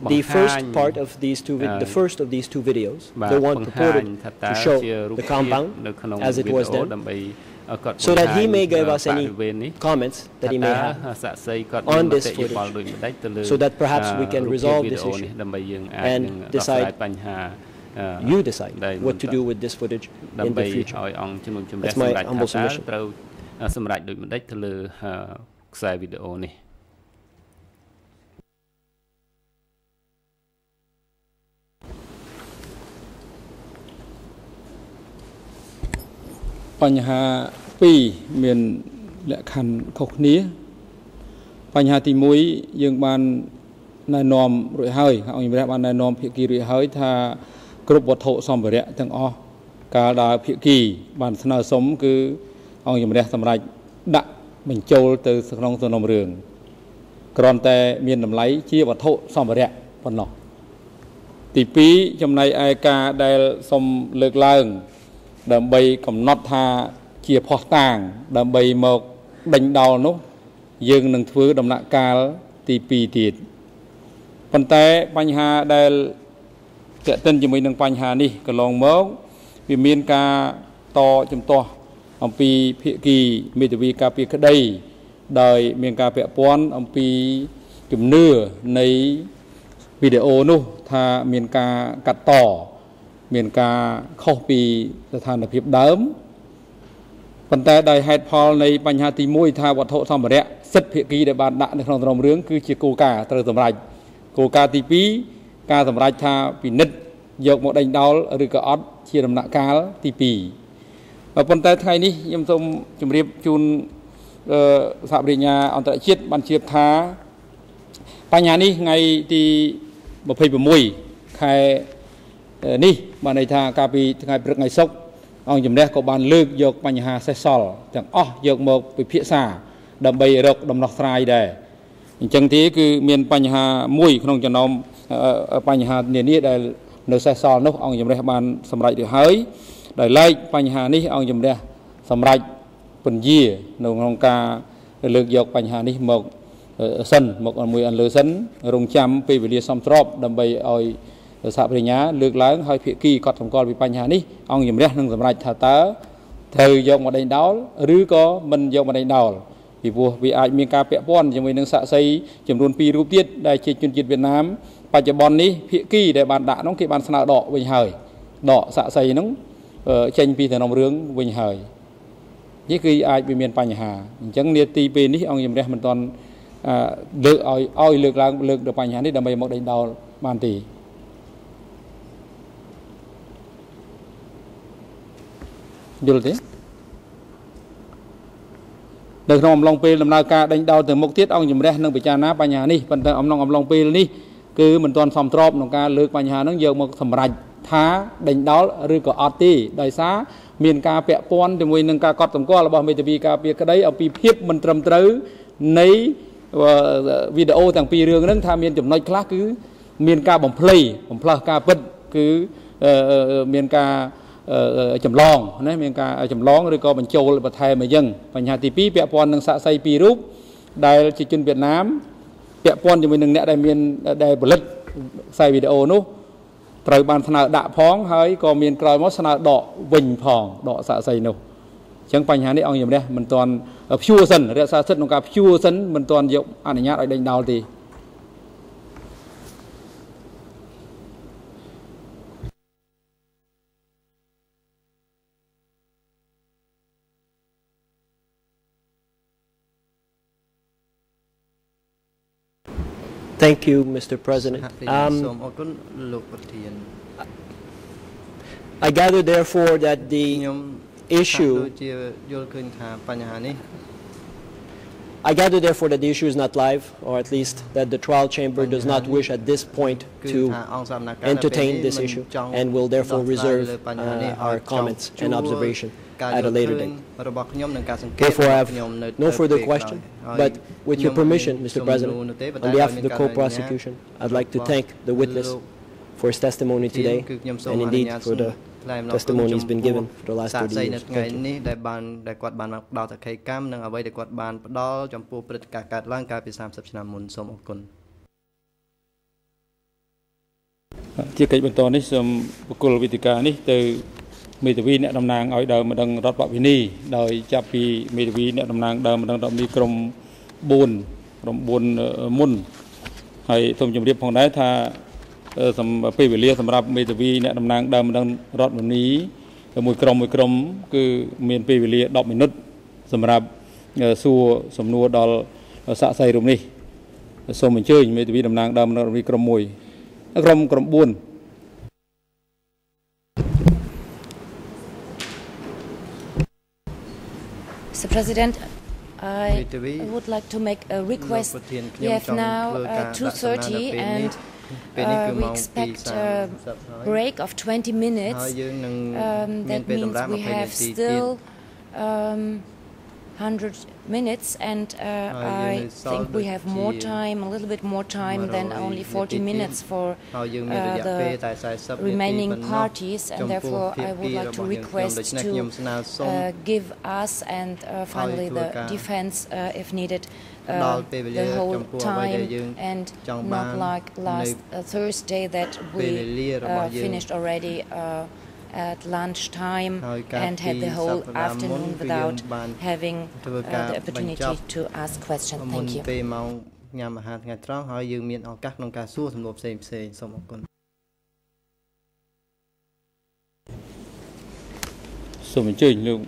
បង្ the ហា first ញ part of these two, vid- the Uh, first of these two videos, បាទ the one បង្ហាញ purported ថាតើ to show ជារូប the ភាព compound នៅក្នុង as it វីដេ was អូ then, ដើម្បីឲ្យ គាត់ so that he បង្ហាញ may give អឺ us any បរិវេណនេះ comments that he ថា may តើ have សាកសីគាត់ on មានម this តិយោបល់ footage ដូចម្ដេចទៅលើ so that perhaps we can អឺរូបភាព resolve វីដេ this អូ issue នេះដើម្បីយើងអាច and នឹងដោះស្រាយ decide បញ្ហាអឺ you decide ដែល what to បន្ត do with this footage in ដើម្បី the future. ឲ្យអង្គជំនុំជម្រះ That's my សម្រាប់ថា humble តើ submission. ត្រូវសម្រាប់ដូចម្ដេចទៅលើអឺខ្សែវីដេអូនេះ បញ្ហា2មានលក្ខខណ្ឌខុសគ្នា បញ្ហាទី1យើងបានណែនាំរួចហើយអង្គជំរះបានណែនាំភាគីរួចហើយថាគ្រប់វត្ថុសម្ភារៈទាំងអស់កាលដែលភាគីបានស្នើសុំគឺអង្គជំរះសម្រាប់ដាក់បញ្ចូលទៅក្នុងសំណុំរឿងគ្រាន់តែមានតម្លៃជាវត្ថុសម្ភារៈប៉ុណ្ណោះទី2ចំណែកឯការដែលសុំលើកឡើង ដើម្បីកំណត់ថាជាផោះតាង ដើម្បីមកដេញដោលនោះ យើងនឹងធ្វើដំណាក់កាលទី2ទៀតប៉ុន្តែបញ្ហាដែលតេតិនជាមួយនឹងបញ្ហានេះកន្លងមកវាមានការតជំទាស់អំពីភាគីមេធាវីការពារក្តី ដោយមានការពាក់ព័ន្ធអំពីជំនឿនៃវីដេអូនោះថាមានការកាត់ត មានការខុសពីស្ថានភាពដើមប៉ុន្តែដោយហេតុផលនៃបញ្ហាទី1ថាវត្ថុសម្ភារៈសិទ្ធិភាគីដែលបានដាក់នៅក្នុងក្រុមរឿងគឺជាគោលការណ៍ត្រូវសម្រេចគោលការណ៍ទី2ការសម្រេចថាពិនិត្យយកមកដេញដោលឬក៏អត់ជាដំណាក់កាលទី2ប៉ុន្តែថ្ងៃនេះខ្ញុំសូមជម្រាបជូនអឺសហប្រញ្ញាអន្តរជាតិបានជ្រាបថាបញ្ហានេះថ្ងៃទី26ខែ នេះបានន័យថាកាលពីថ្ងៃព្រឹកថ្ងៃសុក្រអង្គជំនះក៏បានលើកយកបញ្ហាសេសសល់ទាំងអស់យកមកពិភាក្សាដើម្បីរកដំណោះស្រាយដែរអញ្ចឹងទេគឺមានបញ្ហាមួយក្នុងចំណោមបញ្ហានានាដែលនៅសេសសល់នោះអង្គជំនះបានសម្រេចរួចហើយដោយឡែកបញ្ហានេះអង្គជំនះសម្រេចពន្យានៅក្នុងការលើកយកបញ្ហានេះមកសិនមកមួយអន្លើសិនរងចាំពេលវេលាសមស្របដើម្បីឲ្យ សហប្រញ្ញាលើកឡើងឲ្យភាគីកត់សម្គាល់ពីបញ្ហានេះអង្គជំរះនឹងសម្រេចថាតើត្រូវយកមកដេញដោលឬក៏មិនយកមកដេញដោលពីព្រោះវាអាចមានការពាក់ព័ន្ធជាមួយនឹងសាក់សីចំនួន2រូបទៀតដែលជាជនជាតិវៀតណាមបច្ចុប្បន្ននេះភាគីដែលបានដាក់នោះគេបានស្នើដកវិញហើយដកសាក់សីនោះចេញពីតំណរឿងវិញហើយនេះគឺអាចវាមានបញ្ហាអញ្ចឹងនាទីពេលនេះអង្គជំរះមិនទាន់លើកឲ្យឲ្យលើកឡើងលើកដល់បញ្ហានេះដើម្បីមកដេញដោលបានទេ យល់ទេនៅក្នុងអំឡុងពេលដំណើរការដេញដោលទៅមុខទៀតអង្គជំរះនឹងពិចារណាបញ្ហានេះប៉ុន្តែអំឡុងអំឡុងពេលនេះគឺមិនទាន់សមស្របក្នុងការលើកបញ្ហាហ្នឹងយកមកសម្រេចថាដេញដោលឬក៏អត់ទេដោយសារមានការពាក់ព័ន្ធជាមួយនឹងការកត់សម្គាល់របស់មេធាវីការពារក្តីអំពីភាពមិនត្រឹមត្រូវនៃវីដេអូទាំងពីររឿងហ្នឹងថាមានចំណុចខ្លះគឺមានការបំភ្លៃបំផ្លាស់ការពិតគឺមានការ ចម្លងណាមានការចម្លងឬក៏បញ្ចូលបន្ថែមអីចឹងបញ្ហាទី2ពាក់ព័ន្ធនឹងសាក់សីពីររូបដែលជាជនវៀតណាមពាក់ព័ន្ធជាមួយនឹងអ្នកដែលមានដែលផលិតខ្សែវីដេអូនោះត្រូវបានស្នើដាក់ផងហើយក៏មានក្រោយមកស្នើដកវិញផងដកសាក់សីនោះអញ្ចឹងបញ្ហានេះអង្គជំរះមិនទាន់ព្យួរសិនរក្សាសិទ្ធិក្នុងការព្យួរសិនមិនទាន់យកអនុញ្ញាតឲ្យដេញដោលទេ Thank you, Mr. President. Um, I gather therefore that the issue I gather therefore that the issue is not live, or at least that the trial chamber does not wish at this point to entertain this issue, and will therefore reserve uh, our comments and observation at a later date. Therefore, I have no further question, but with your permission, Mr. President, on behalf of the co-prosecution, I'd like to thank the witness for his testimony today, and indeed for the testimony has been given for the last 30 years. ថ្ងៃនេះដែលបានដែលគាត់បានមកផ្ដល់តក្កកម្មនិងអ្វីដែលគាត់បានផ្ដល់ចំពោះព្រឹត្តិការណ៍កើតឡើងកាលពី30ឆ្នាំមុនសូមអរគុណជាកិច្ចបន្តនេះសូមបកគលវិទ្យានេះទៅ មេធាវីអ្នកតំណាងឲ្យដើមម្ដងរដ្ឋបវិនីដោយចាប់ពីមេធាវីអ្នកតំណាងដើមម្ដងរដ្ឋមីក្រុម4ក្រុម4មុនហើយសូមជម្រាបផងដែរថាសម្រាប់ពេលវេលាសម្រាប់មេធាវីអ្នកតំណាងដើមម្ដងរដ្ឋវិនីមួយក្រុមមួយក្រុមគឺមានពេលវេលា10មីនិតសម្រាប់សួរសំណួរដល់សាក់សីរូបនេះសូមអញ្ជើញមេធាវីតំណាងដើមម្ដងរដ្ឋវិនីក្រុម1ក្រុមក្រុម4 Mr. President, I would like to make a request. We have now uh, 2.30 and uh, we expect a break of 20 minutes. Um, that means we have still um, 100 minutes and uh, I think we have more time, a little bit more time than only 40 minutes for uh, the remaining parties and therefore I would like to request to uh, give us and uh, finally the defense uh, if needed uh, the whole time and not like last Thursday that we finished already at lunchtime and had the whole afternoon without having uh, the opportunity to ask questions. Thank you. ពេលម៉ោងញ៉ាំអាហារថ្ងៃត្រង់ហើយយើងមានឱកាសក្នុងការសួរសំណួរផ្សេងផ្សេងសូមអរគុណសូមអញ្ជើញលោក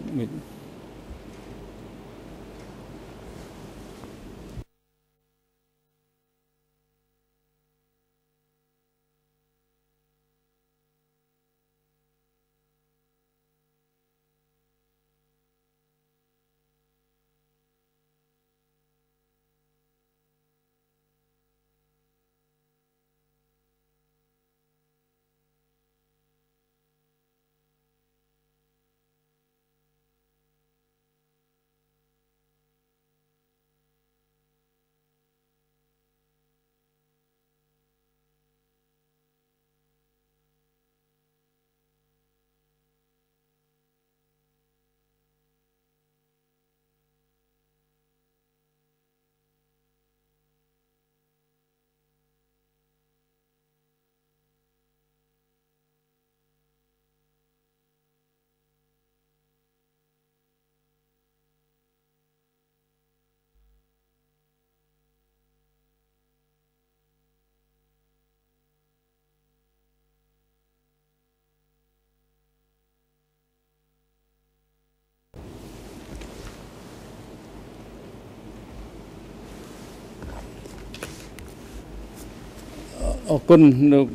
អរគុណលោក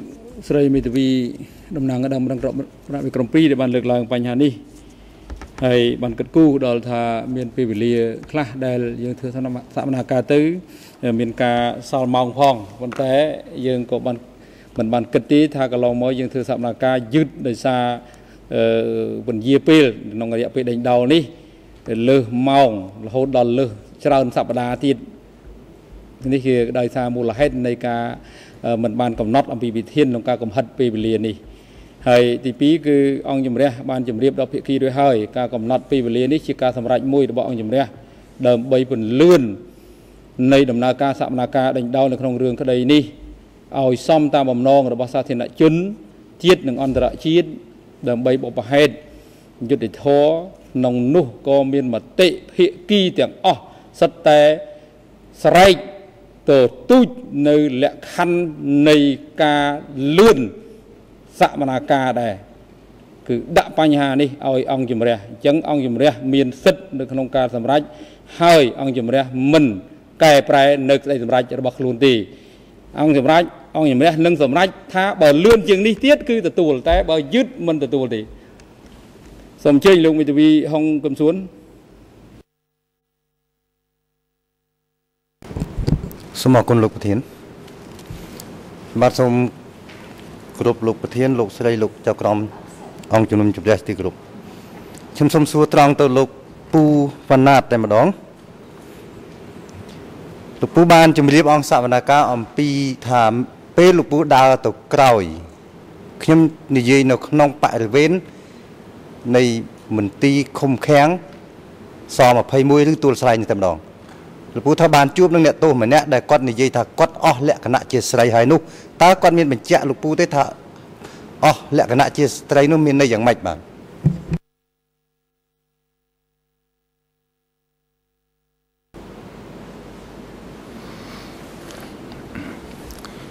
ស្រីមេធាវីតំណាងដើមរងក្របផ្នែកវិក្រម2ដែលបានលើកឡើងបញ្ហានេះហើយបានគិតគូរដល់ថាមានពេលវេលា ខ្លះដែលយើងធ្វើសកម្មភាពទៅ មានការសល់ម៉ោងផងប៉ុន្តែយើងក៏បានមិនបានគិតទេថាកន្លងមកយើងធ្វើសកម្មភាពយឺតដោយសារអឺពន្យាពេលក្នុងរយៈពេលដេញដោលនេះលើសម៉ោងរហូតដល់លើសច្រើនសប្តាហ៍ទៀតនេះគឺដោយសារមូលហេតុនៃការ មិនបានកំណត់អំពីវិធានក្នុងការកំហិតពេលវេលានេះហើយទី2គឺអង្គជំរះបានជម្រាបដល់ភាគីរួចហើយការកំណត់ពេលវេលានេះជាការសម្រេចមួយរបស់អង្គជំរះដើម្បីពន្លឿននៃដំណើរការសកម្មភាពដេញដោលនៅក្នុងរឿងក្តីនេះឲ្យសមតាមបំណងរបស់សាធារណជនជាតិនិងអន្តរជាតិដើម្បីបបហេតុយុទ្ធធរក្នុងនោះក៏មានមតិភាគីទាំងអស់សិតតែស្រែក ទៅទូចនៅលក្ខខណ្ឌនៃការលឿនសកម្មភាពដែរគឺដាក់បញ្ហានេះឲ្យអង្គជំរះអញ្ចឹងអង្គជំរះមានសិទ្ធិនៅក្នុងការសម្រេចហើយអង្គជំរះមិនកែប្រែនៅក្តីសម្រេចរបស់ខ្លួនទេអង្គសម្រេចអង្គជំរះនឹងសម្រេចថាបើលឿនជាងនេះទៀតគឺទទួលតែបើយឺតមិនទទួលទេសូមអញ្ជើញលោកមេធាវីហុងកំសួន សូមអរគុណលោកប្រធានបាទសូមគ្រប់លោកប្រធានលោកស្រីលោកចៅក្រមអង្គជំនុំជម្រះទីគ្រប់ខ្ញុំសូមសួរត្រង់ទៅលោកពូវណ្ណាតតែម្ដងលោកពូបានជម្រាបអង្គសវនកម្មអំពីថាពេលលោកពូដើរទៅក្រោយខ្ញុំនិយាយនៅក្នុងបរិវេណនៃមន្ទីរឃុំឃាំងស21ឬទួលស្រែងតែម្ដង លោកពូថាបានជួបនឹងអ្នកទោសម្នាក់ដែលគាត់និយាយថាគាត់អស់លក្ខណៈជាស្រីហើយនោះតើគាត់មានបញ្ជាក់លោកពូទេថាអស់លក្ខណៈជាស្ត្រីនោះមានន័យយ៉ាងម៉េចបាទ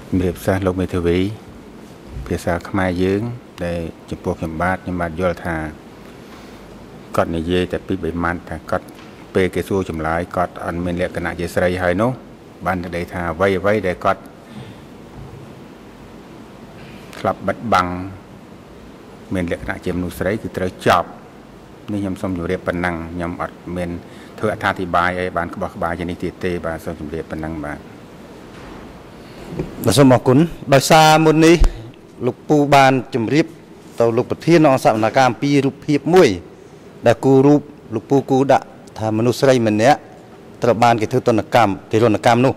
ជំរាបសួរលោកមេធាវីភាសាខ្មែរយើង ដែលចំពោះខ្ញុំបាទខ្ញុំបាទយល់ថាគាត់និយាយតែពី3ម៉ាត់ថាគាត់ ពេលគេសួរចម្លើយគាត់អត់មានលក្ខណៈជាស្រីហើយនោះបានតែថាអ្វីអ្វីដែលគាត់ក្លាប់បិទបាំងមានលក្ខណៈជាមនុស្សស្រីគឺត្រូវចប់នេះខ្ញុំសូមជម្រាបប៉ុណ្ណឹងខ្ញុំអត់មានធ្វើអត្ថាធិប្បាយអីបានក្បោះក្បាយជានេះទៀតទេបាទសូមជម្រាបប៉ុណ្ណឹងបាទបាទសូមអរគុណដោយសារមុននេះលោកពូបានជម្រាបទៅលោកប្រធានអង្គសវនកម្មអំពីរូបភាពមួយ ដែលគូរូបលោកពូគូដាក់ ថាមនុស្សស្រីម្នាក់ត្រូវបានគេធ្វើទណ្ឌកម្មគេរនកម្មនោះ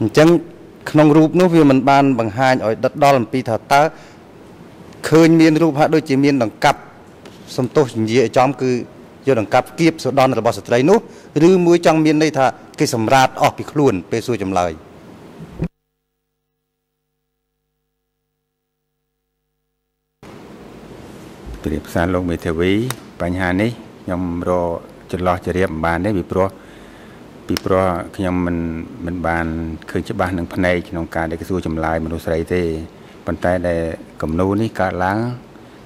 អញ្ចឹងក្នុងរូបនោះវាមិនបានបង្ហាញឲ្យដិតដល់អំពីថាតើឃើញមានរូបហាក់ដូចជាមានដង្កាប់សំទោសនិយាយឲ្យចំគឺយកដង្កាប់គៀបសុដនរបស់ស្ត្រីនោះឬមួយចង់មានន័យថាគេសម្រាតអស់ពីខ្លួន ពេលសួរចម្លើយព្រាបសារលោកមេធាវីបញ្ហានេះខ្ញុំរក ចន្លោះជ្រាបមិនបានទេពីព្រោះពីព្រោះខ្ញុំមិនមិនបានឃើញច្បាស់នឹងភ្នែកក្នុងការដែលសួរចម្លើយមនុស្សស្រីទេប៉ុន្តែដែលគំនូនេះកើតឡើង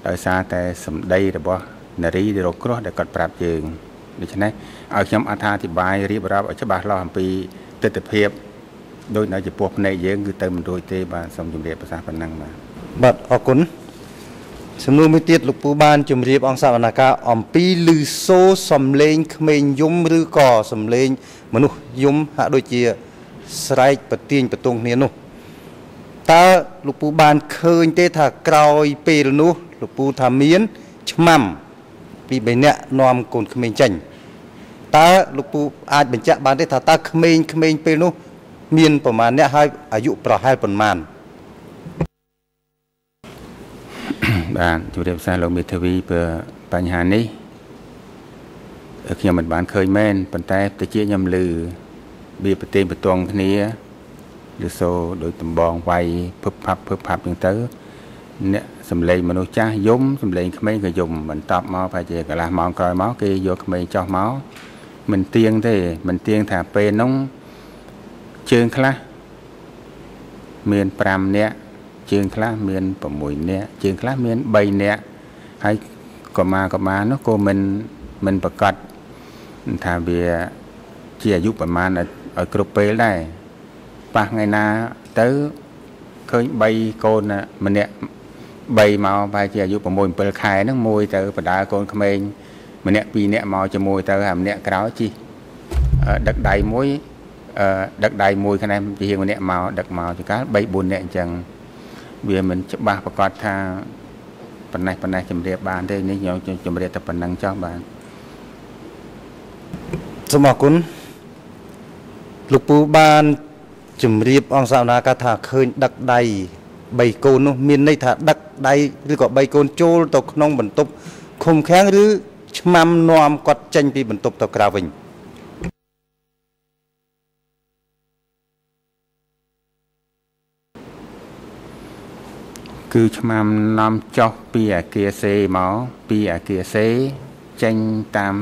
ដោយសារតែសម្ដីរបស់នារីដែលរកគ្រោះដែលគាត់ប្រាប់យើងដូច្នេះឲ្យខ្ញុំអត្ថាធិប្បាយរៀបរាប់ឲ្យច្បាស់លាស់អំពីទស្សនវិជ្ជាដោយនៅចំពោះភ្នែកយើងគឺទៅមិនរួចទេបាទសូមជម្រាបប្រសាសន៍ប៉ុណ្ណឹងបាទបាទអរគុណ សំណួរមួយទៀតលោកពូបានជម្រាបអង្គសវនការអំពីលឺសូសំលេងក្មេងយំឬក៏សំលេង មនុស្សយំហាក់ដូចជាស្រែកប្រទៀងប្រទងគ្នានោះតើលោកពូបានឃើញទេថាក្រោយពេលនោះលោកពូថាមានឆ្មាំពី3នាក់នាំកូនក្មេងចេញតើលោកពូអាចបញ្ជាក់បានទេថាតើក្មេងក្មេងពេលនោះ មានប្រមាណអ្នកហើយអាយុប្រហែលប៉ុន្មាន បាទជម្រាបសារលោកមេធាវីពើបញ្ហានេះខ្ញុំមិនបានឃើញមែនប៉ុន្តែទៅជាខ្ញុំឮវាប្រទេសបន្ទងគ្នាឬសូដោយដំបងវាយភឹបផាប់ភឹបផាប់ចឹងទៅអ្នកសំឡេងមនុស្សចាស់យំសំឡេងក្មេងក៏យំបន្តមកប្រហែលជាកន្លះម៉ោងក្រោយមកគេយកក្មេងចោះមកមិនទៀងទេមិនទៀងថាពេលនោះជើងខ្លះមាន5នាក់ ជើងខ្លះមាន6នាក់ជើងខ្លះមាន3នាក់ហើយកុមារកុមារនោះក៏មិនមិនប្រកាសថាវាជាអាយុប្រមាណឲ្យគ្រប់ពេលដែរប៉ះថ្ងៃណាទៅឃើញ3កូនម្នាក់3មកបែរជាអាយុ6 7ខែហ្នឹងមួយទៅបដាកូនក្មេងម្នាក់ពីរនាក់មកជាមួយទៅហើយម្នាក់ក្រោយជីដឹកដៃមួយដឹកដៃមួយខ្នែជាងម្នាក់មកដឹកមកចកាល3 4នាក់អញ្ចឹង វាមិនច្បាស់ប្រកាសថាប៉ុណ្ណេះប៉ុណ្ណេះជំរាបបានទេនេះខ្ញុំជំរាបតែប៉ុណ្ណឹងចោះបាទសូមអរគុណលោកពូបានជំរាបអង្គសាវនាកាថាឃើញដឹកដៃ3កូននោះមានន័យថាដឹកដៃឬក៏3កូនចូលទៅក្នុងបន្ទប់ឃុំឃាំងឬឆ្មាំនាំគាត់ចេញពីបន្ទប់ទៅក្រៅវិញ គឺឆ្មាំនាំចុះពីអាគារសេមកពីអាគារសេចេញតាម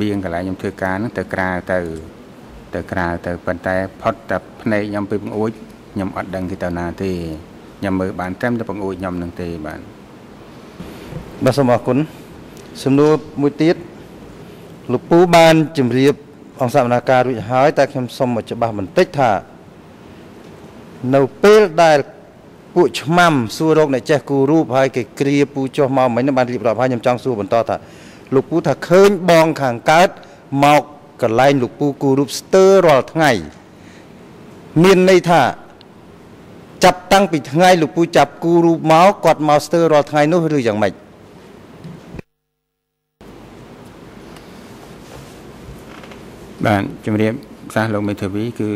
បៀងកន្លែងខ្ញុំធ្វើការហ្នឹងទៅក្រៅទៅ ទៅក្រៅទៅប៉ុន្តែផុតតែភ្នែកខ្ញុំពីបង្អួចខ្ញុំអត់ដឹងគេទៅណាទេខ្ញុំមើលបានត្រឹមតែបង្អួចខ្ញុំនឹងទេបាទបាទសូមអរគុណសំណួរមួយទៀតលោកពូបានជម្រាបអង្គសវនាការរួចហើយតែខ្ញុំសូមមកច្បាស់បន្តិចថា នៅពេលដែល ពួកឆ្មាំសួររកអ្នកចេះគូរូបហើយគេគ្រាពូចុះមកមិញបានរៀបរាប់ហើយខ្ញុំចង់សួរបន្តថាលោកពូថាឃើញបងខាងកើតមកកន្លែងលោកពូគូរូបស្ទើររាល់ថ្ងៃមានន័យថាចាប់តាំងពីថ្ងៃលោកពូចាប់គូរូបមកគាត់មកស្ទើររាល់ថ្ងៃនោះឬយ៉ាងម៉េចបាទជំរាបសាសលោកមេធាវីគឺ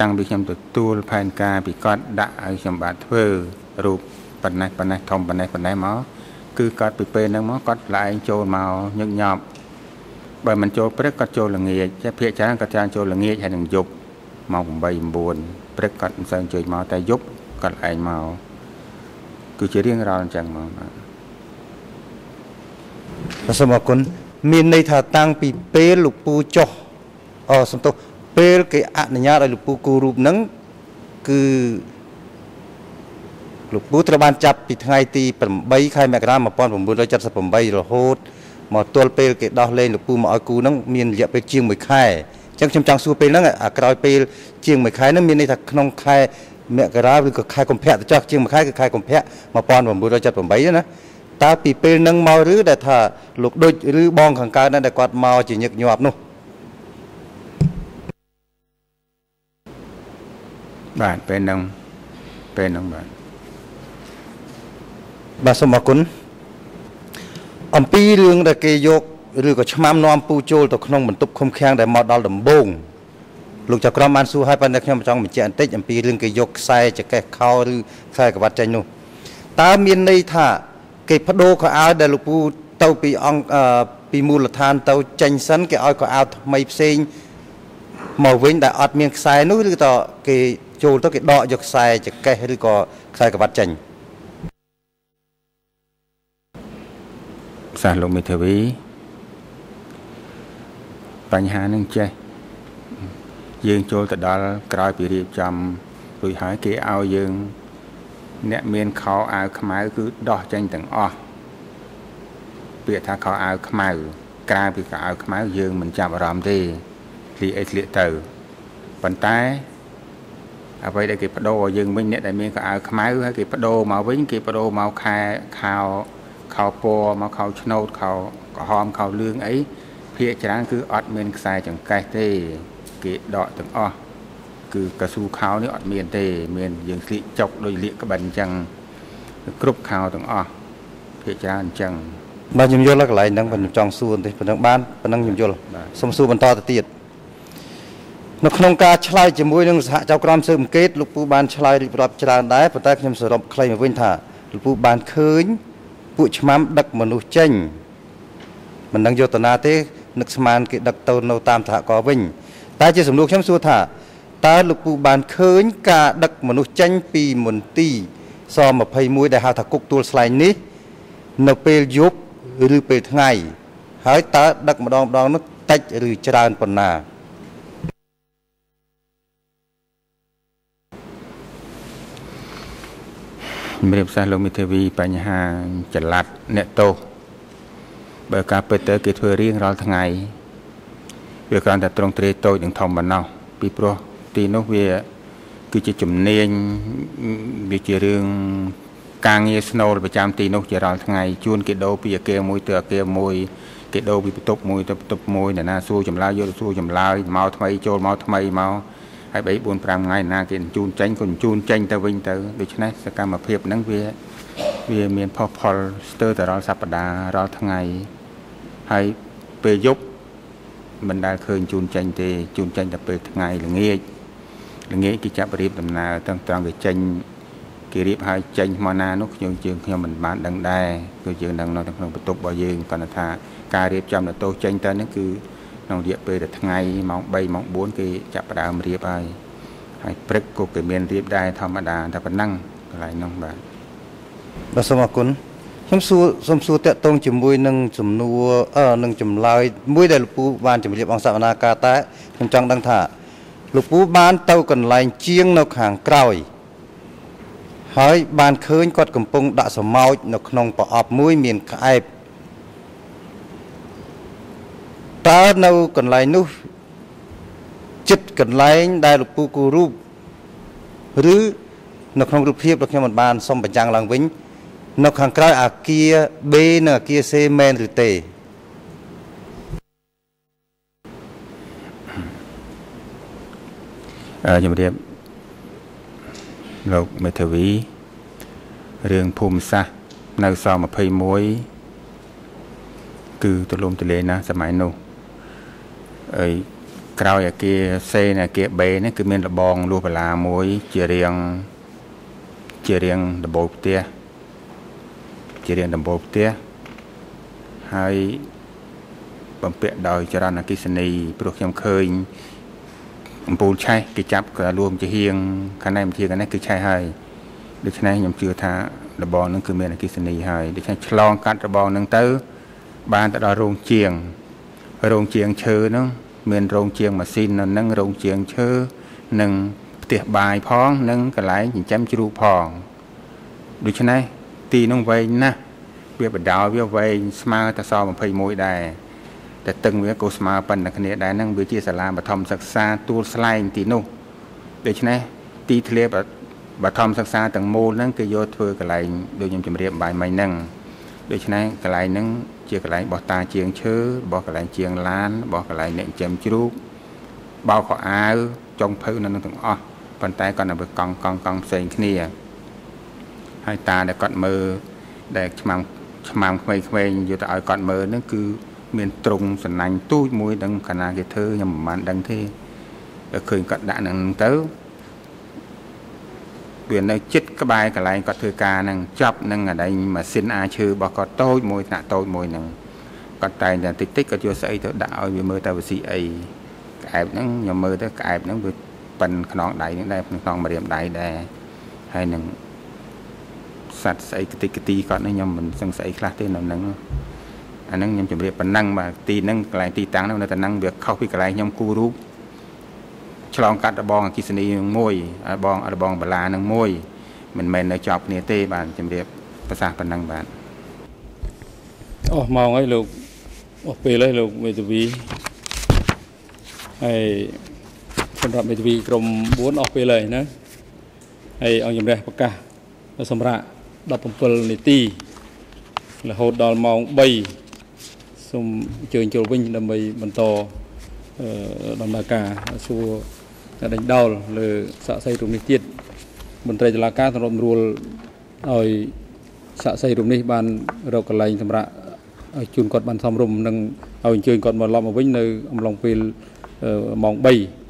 តាំងពីខ្ញុំទទួលផែនការពីគាត់ដាក់ឲ្យខ្ញុំបាទធ្វើរូបប៉ុណ្ណេះប៉ុណ្ណេះធំប៉ុណ្ណេះប៉ុណ្ណេះមកគឺគាត់ពីពេលហ្នឹងមកគាត់ឡើងចូលមកញឹកញាប់បើមិនចូលព្រឹកគាត់ចូលល្ងាចតែភាកច្រើនគាត់ច្រើនចូលល្ងាចហើយនឹងយប់ម៉ោង8 9ព្រឹកគាត់មិនសូវជួយមកតែយប់គាត់ឯងមកគឺជារៀងរាល់អញ្ចឹងមកបាទសូមអរគុណមានន័យថាតាំងពីពេលលោកពូចុះអសំទោស ពេលគេអនុញ្ញាតឲ្យលោកពូគូរូបហ្នឹងគឺលោកពូត្រូវបានចាប់ពីថ្ងៃទី8ខែមករា1978រហូតមកទល់ពេលគេដោះលែងលោកពូមកឲ្យគូហ្នឹងមានរយៈពេលជាង1ខែអញ្ចឹងខ្ញុំចង់សួរពេលហ្នឹងអាក្រោយពេលជាង1ខែហ្នឹងមានន័យថាក្នុងខែមករាឬក៏ខែកុម្ភៈទៅចោះជាង1ខែគឺខែកុម្ភៈ1978ណាតើពីពេលហ្នឹងមកឬដែលថាលោកដូចឬបងខាងកើតហ្នឹងដែលគាត់មកជាញឹកញាប់នោះ បាទពេលហ្នឹងពេលហ្នឹងបាទបាទសូមអរគុណអំពីរឿងដែលគេយកឬក៏ឆ្មាំនាំពូចូលទៅក្នុងបន្ទប់ឃុំឃាំងដែលមកដល់ដំបងលោកចៅក្រមបានសួរឲ្យប៉ុន្តែខ្ញុំចង់បញ្ជាក់បន្តិចអំពីរឿងគេយកខ្សែចកេះខោឬខ្សែក្រវ៉ាត់ចេញនោះតើមានន័យថាគេបដូរខោអាវដែលលោកពូទៅពីអង្គពីមូលដ្ឋានទៅចេញសិនគេឲ្យខោអាវថ្មីផ្សេងមកវិញដែលអត់មានខ្សែនោះឬក៏គេ ចូលទៅគេដកយកខ្សែចកេះឬក៏ខ្សែក្រវ៉ាត់ចេញសាសលោកមេធាវីបញ្ហានឹងចេះយើងចូលទៅដល់ក្រោយពីរៀបចំរួចហើយគេឲ្យយើង អ្នកមានខោអាវខ្មៅគឺដោះចេញទាំងអស់ពាក្យថាខោអាវខ្មៅក្រៅពីខោអាវខ្មៅយើងមិនចាប់អារម្មណ៍ទេស្លៀកអីស្លៀកទៅប៉ុន្តែ អ្វីដែលគេបដូរយើងវិញអ្នកដែលមានខោអាវខ្មៅហើយគេបដូរមកវិញគេបដូរមកខែខោខោពណ៌មកខោឆ្នោតខោក្រហមខោលឿងអីភាកច្រើនគឺអត់មានខ្សែចង្កេះទេគេដកទាំងអស់គឺកស៊ូខោនេះអត់មានទេមានយើងស្លៀកចុកដោយលៀកក្បិនអញ្ចឹងគ្រប់ខោទាំងអស់ភាកច្រើនអញ្ចឹងបាទខ្ញុំយល់កន្លែងហ្នឹងខ្ញុំចង់សួរបន្តិចប៉ុណ្ណឹងបានប៉ុណ្ណឹងខ្ញុំយល់សូមសួរបន្តទៅទៀត នៅក្នុងការឆ្លើយជាមួយនឹងសហចៅក្រមស៊ើបអង្កេតលោកពូបានឆ្លើយរៀបរាប់ច្រើនដែរប៉ុន្តែខ្ញុំសរុបខ្លីមកវិញថាលោកពូបានឃើញពួកឆ្មាំដឹកមនុស្សចេញមិនដឹងយកទៅណាទេនឹកស្មានគេដឹកទៅនៅតាមសហគមន៍វិញ តែជាសំណួរខ្ញុំសួរថាតើលោកពូបានឃើញ ការដឹកមនុស្សចេញពីមន្ទីរស21ដែលហៅថាគុកទួលស្លែងនេះ នៅពេលយប់ឬពេលថ្ងៃ ហើយតើដឹកម្ដងម្ដងនោះតិចឬច្រើនប៉ុណ្ណា ជំរាបសាស្ត្រលោកមេធាវីបញ្ហាចល័តអ្នកទោសបើការពិតទៅគេធ្វើរៀងរាល់ថ្ងៃវាគ្រាន់តែត្រង់ទ្រាយតូចនិងធំប៉ុណ្ណោះពីព្រោះទីនោះវា គឺជាជំនាញវាជារឿងការងារស្នូលប្រចាំទីនោះជារាល់ថ្ងៃជួនគេដោពីអាគារមួយទៅអាគារមួយគេដោពីបន្ទប់មួយទៅបន្ទប់មួយអ្នកណាសួរចម្លើយយកទៅសួរចម្លើយមកថ្មីចូលមកថ្មីមក ហើយ3 4 5ថ្ងៃណាគេជូនចេញក៏ជូនចេញទៅវិញទៅដូច្នេះសកម្មភាពហ្នឹងវាវាមានផុសផុលស្ទើរតែរាល់សប្តាហ៍រាល់ថ្ងៃហើយពេលយប់មិនដែលឃើញជូនចេញទេជូនចេញតែពេលថ្ងៃល្ងាចល្ងាចគេចាប់រៀបដំណើរទាំងត្រង់គេចេញគេរៀបឲ្យចេញមកណានោះខ្ញុំជើងខ្ញុំមិនបានដឹងដែរគឺយើងដឹងនៅក្នុងបន្ទប់របស់យើងគាត់ថាការរៀបចំទៅចេញទៅហ្នឹងគឺ ក្នុងរយៈពេលតែថ្ងៃម៉ោង3ម៉ោង4គេចាប់ផ្ដើមរៀបហើយហើយព្រឹកក៏គេមានរៀបដែរធម្មតាតែប៉ុណ្ណឹងកន្លែងនោះបាទបាទសូមអរគុណខ្ញុំសួរសូមសួរតកតងជាមួយនឹងសំណួរអឺនឹងចម្លើយមួយដែលលោកពូបានជម្រាបអង្គសវនាការតែខ្ញុំចង់ដឹងថាលោកពូបានទៅកន្លែងជាងនៅខាងក្រោយហើយបានឃើញគាត់កំពុងដាក់សម្ោចនៅក្នុងប្រអប់មួយមានក្អែប តើនៅកន្លែងនោះចិត្តកន្លែងដែលលោកពូគូរូបឬនៅក្នុងរូបភាពដែលខ្ញុំមិនបានសុំបញ្ចាំងឡើងវិញ នៅខាងក្រៅអាគារ B និងអាគារ C មែនឬទេអឺជំរាបលោកមេធាវីរឿងភូមិសាស្ត្រនៅស21គឺទូលំទូលាយណាស់សម័យនោះអី ក្រោយអាគារ C និងអាគារ B នេះគឺមានលបងលួសបាឡាមួយ ជារៀងជារៀងដំបូលផ្ទះជារៀងដំបូលផ្ទះហើយបំពាក់ដោយចរន្តអគិសនីព្រោះខ្ញុំឃើញអំពូលឆេះគេចាប់ក៏រួមជាហៀងខាងនេះជាខាងនេះគឺឆេះហើយដូច្នេះខ្ញុំជឿថារបងនឹងគឺមានអគិសនីហើយដូច្នេះឆ្លងកាត់របងនឹងទៅ បានទៅដល់រោងជាងរោងជាងឈើនោះ មានរោងជាងម៉ាស៊ីននៅនឹងរោងជាងឈើនិងផ្ទះបាយផងនិងកន្លែងចិញ្ចឹមជ្រូកផងដូច្នេះទីនោះវែងណាស់វាបដោវាវែងស្មើតែស21ដែរតែតឹងវាក៏ស្មើប៉ុណ្ណឹងគ្នាដែរហ្នឹងវាជាសាលាបឋមសិក្សាទួលស្លែងទីនោះដូច្នេះទីធ្លាបឋមសិក្សាទាំងមូលហ្នឹងគេយកធ្វើកន្លែងដូចខ្ញុំជម្រាបបាយមិញហ្នឹងដូច្នេះកន្លែងហ្នឹង ជាកន្លែងរបស់តាជាងឈើរបស់កន្លែងជាងឡានរបស់កន្លែងអ្នកចិញ្ចឹមជ្រូកបោកខោអាវចុងភៅនៅនឹងទាំងអស់ប៉ុន្តែគាត់នៅកង់កង់កង់ផ្សេងគ្នាហើយតាដែលគាត់មើលដែលឆ្មាំឆ្មាំក្មេងៗយកទៅឲ្យគាត់មើលហ្នឹងគឺមានទ្រុងសណាញ់ទូចមួយដឹងកាលណាគេធ្វើខ្ញុំមិនបានដឹងទេឃើញគាត់ដាក់នឹងទៅ វានៅចិត្តក្បែរកន្លែងគាត់ធ្វើការហ្នឹងចាប់នឹងអាដែងម៉ាស៊ីនអាឈើរបស់គាត់តូចមួយថ្នាក់តូចមួយហ្នឹងគាត់តែងតែតិចតិចគាត់យកស្អីទៅដាក់ឲ្យវាមើលតែវាស៊ីអីក្អែបហ្នឹងខ្ញុំមើលទៅក្អែបហ្នឹងវាប៉ិនខ្នងដៃហ្នឹងដែរខ្នងម្រាមដៃដែរហើយនឹងសត្វស្អីកតិកទីគាត់នេះខ្ញុំមិនសឹងស្អីខ្លះទេនៅហ្នឹងអាហ្នឹងខ្ញុំជម្រាបប៉ុណ្ណឹងបាទទីហ្នឹងកន្លែងទីតាំងហ្នឹងនៅតែហ្នឹងវាខុសពីកន្លែងខ្ញុំគូរូប ឆ្លងកាត់របងអគិសនីនឹងមួយរបងរបងបលានឹងមួយមិនមែននៅជាប់គ្នាទេបាទជម្រាបប្រសាសន៍ប៉ុណ្ណឹងបាទអស់ម៉ោងហើយលោកអស់ពេលហើយលោកមេធាវីហើយសម្រាប់មេធាវីក្រុម4អស់ពេលហើយណាហើយអង្គជំរះប្រកាសសម្រាប់17នាទីរហូតដល់ម៉ោង3សូមអញ្ជើញចូលវិញដើម្បីបន្តដំណើរការសួរ ដេញដោលលើសាកសីរូបនេះទៀតមន្ត្រីតុលាការសម្របរួលឲ្យសាកសីរូបនេះបានរកកន្លែងសម្រាប់ឲ្យជូនគាត់បានសមរម្យនិងឲ្យអញ្ជើញគាត់មកឡប់មកវិញនៅអំឡុងពេលម៉ោង3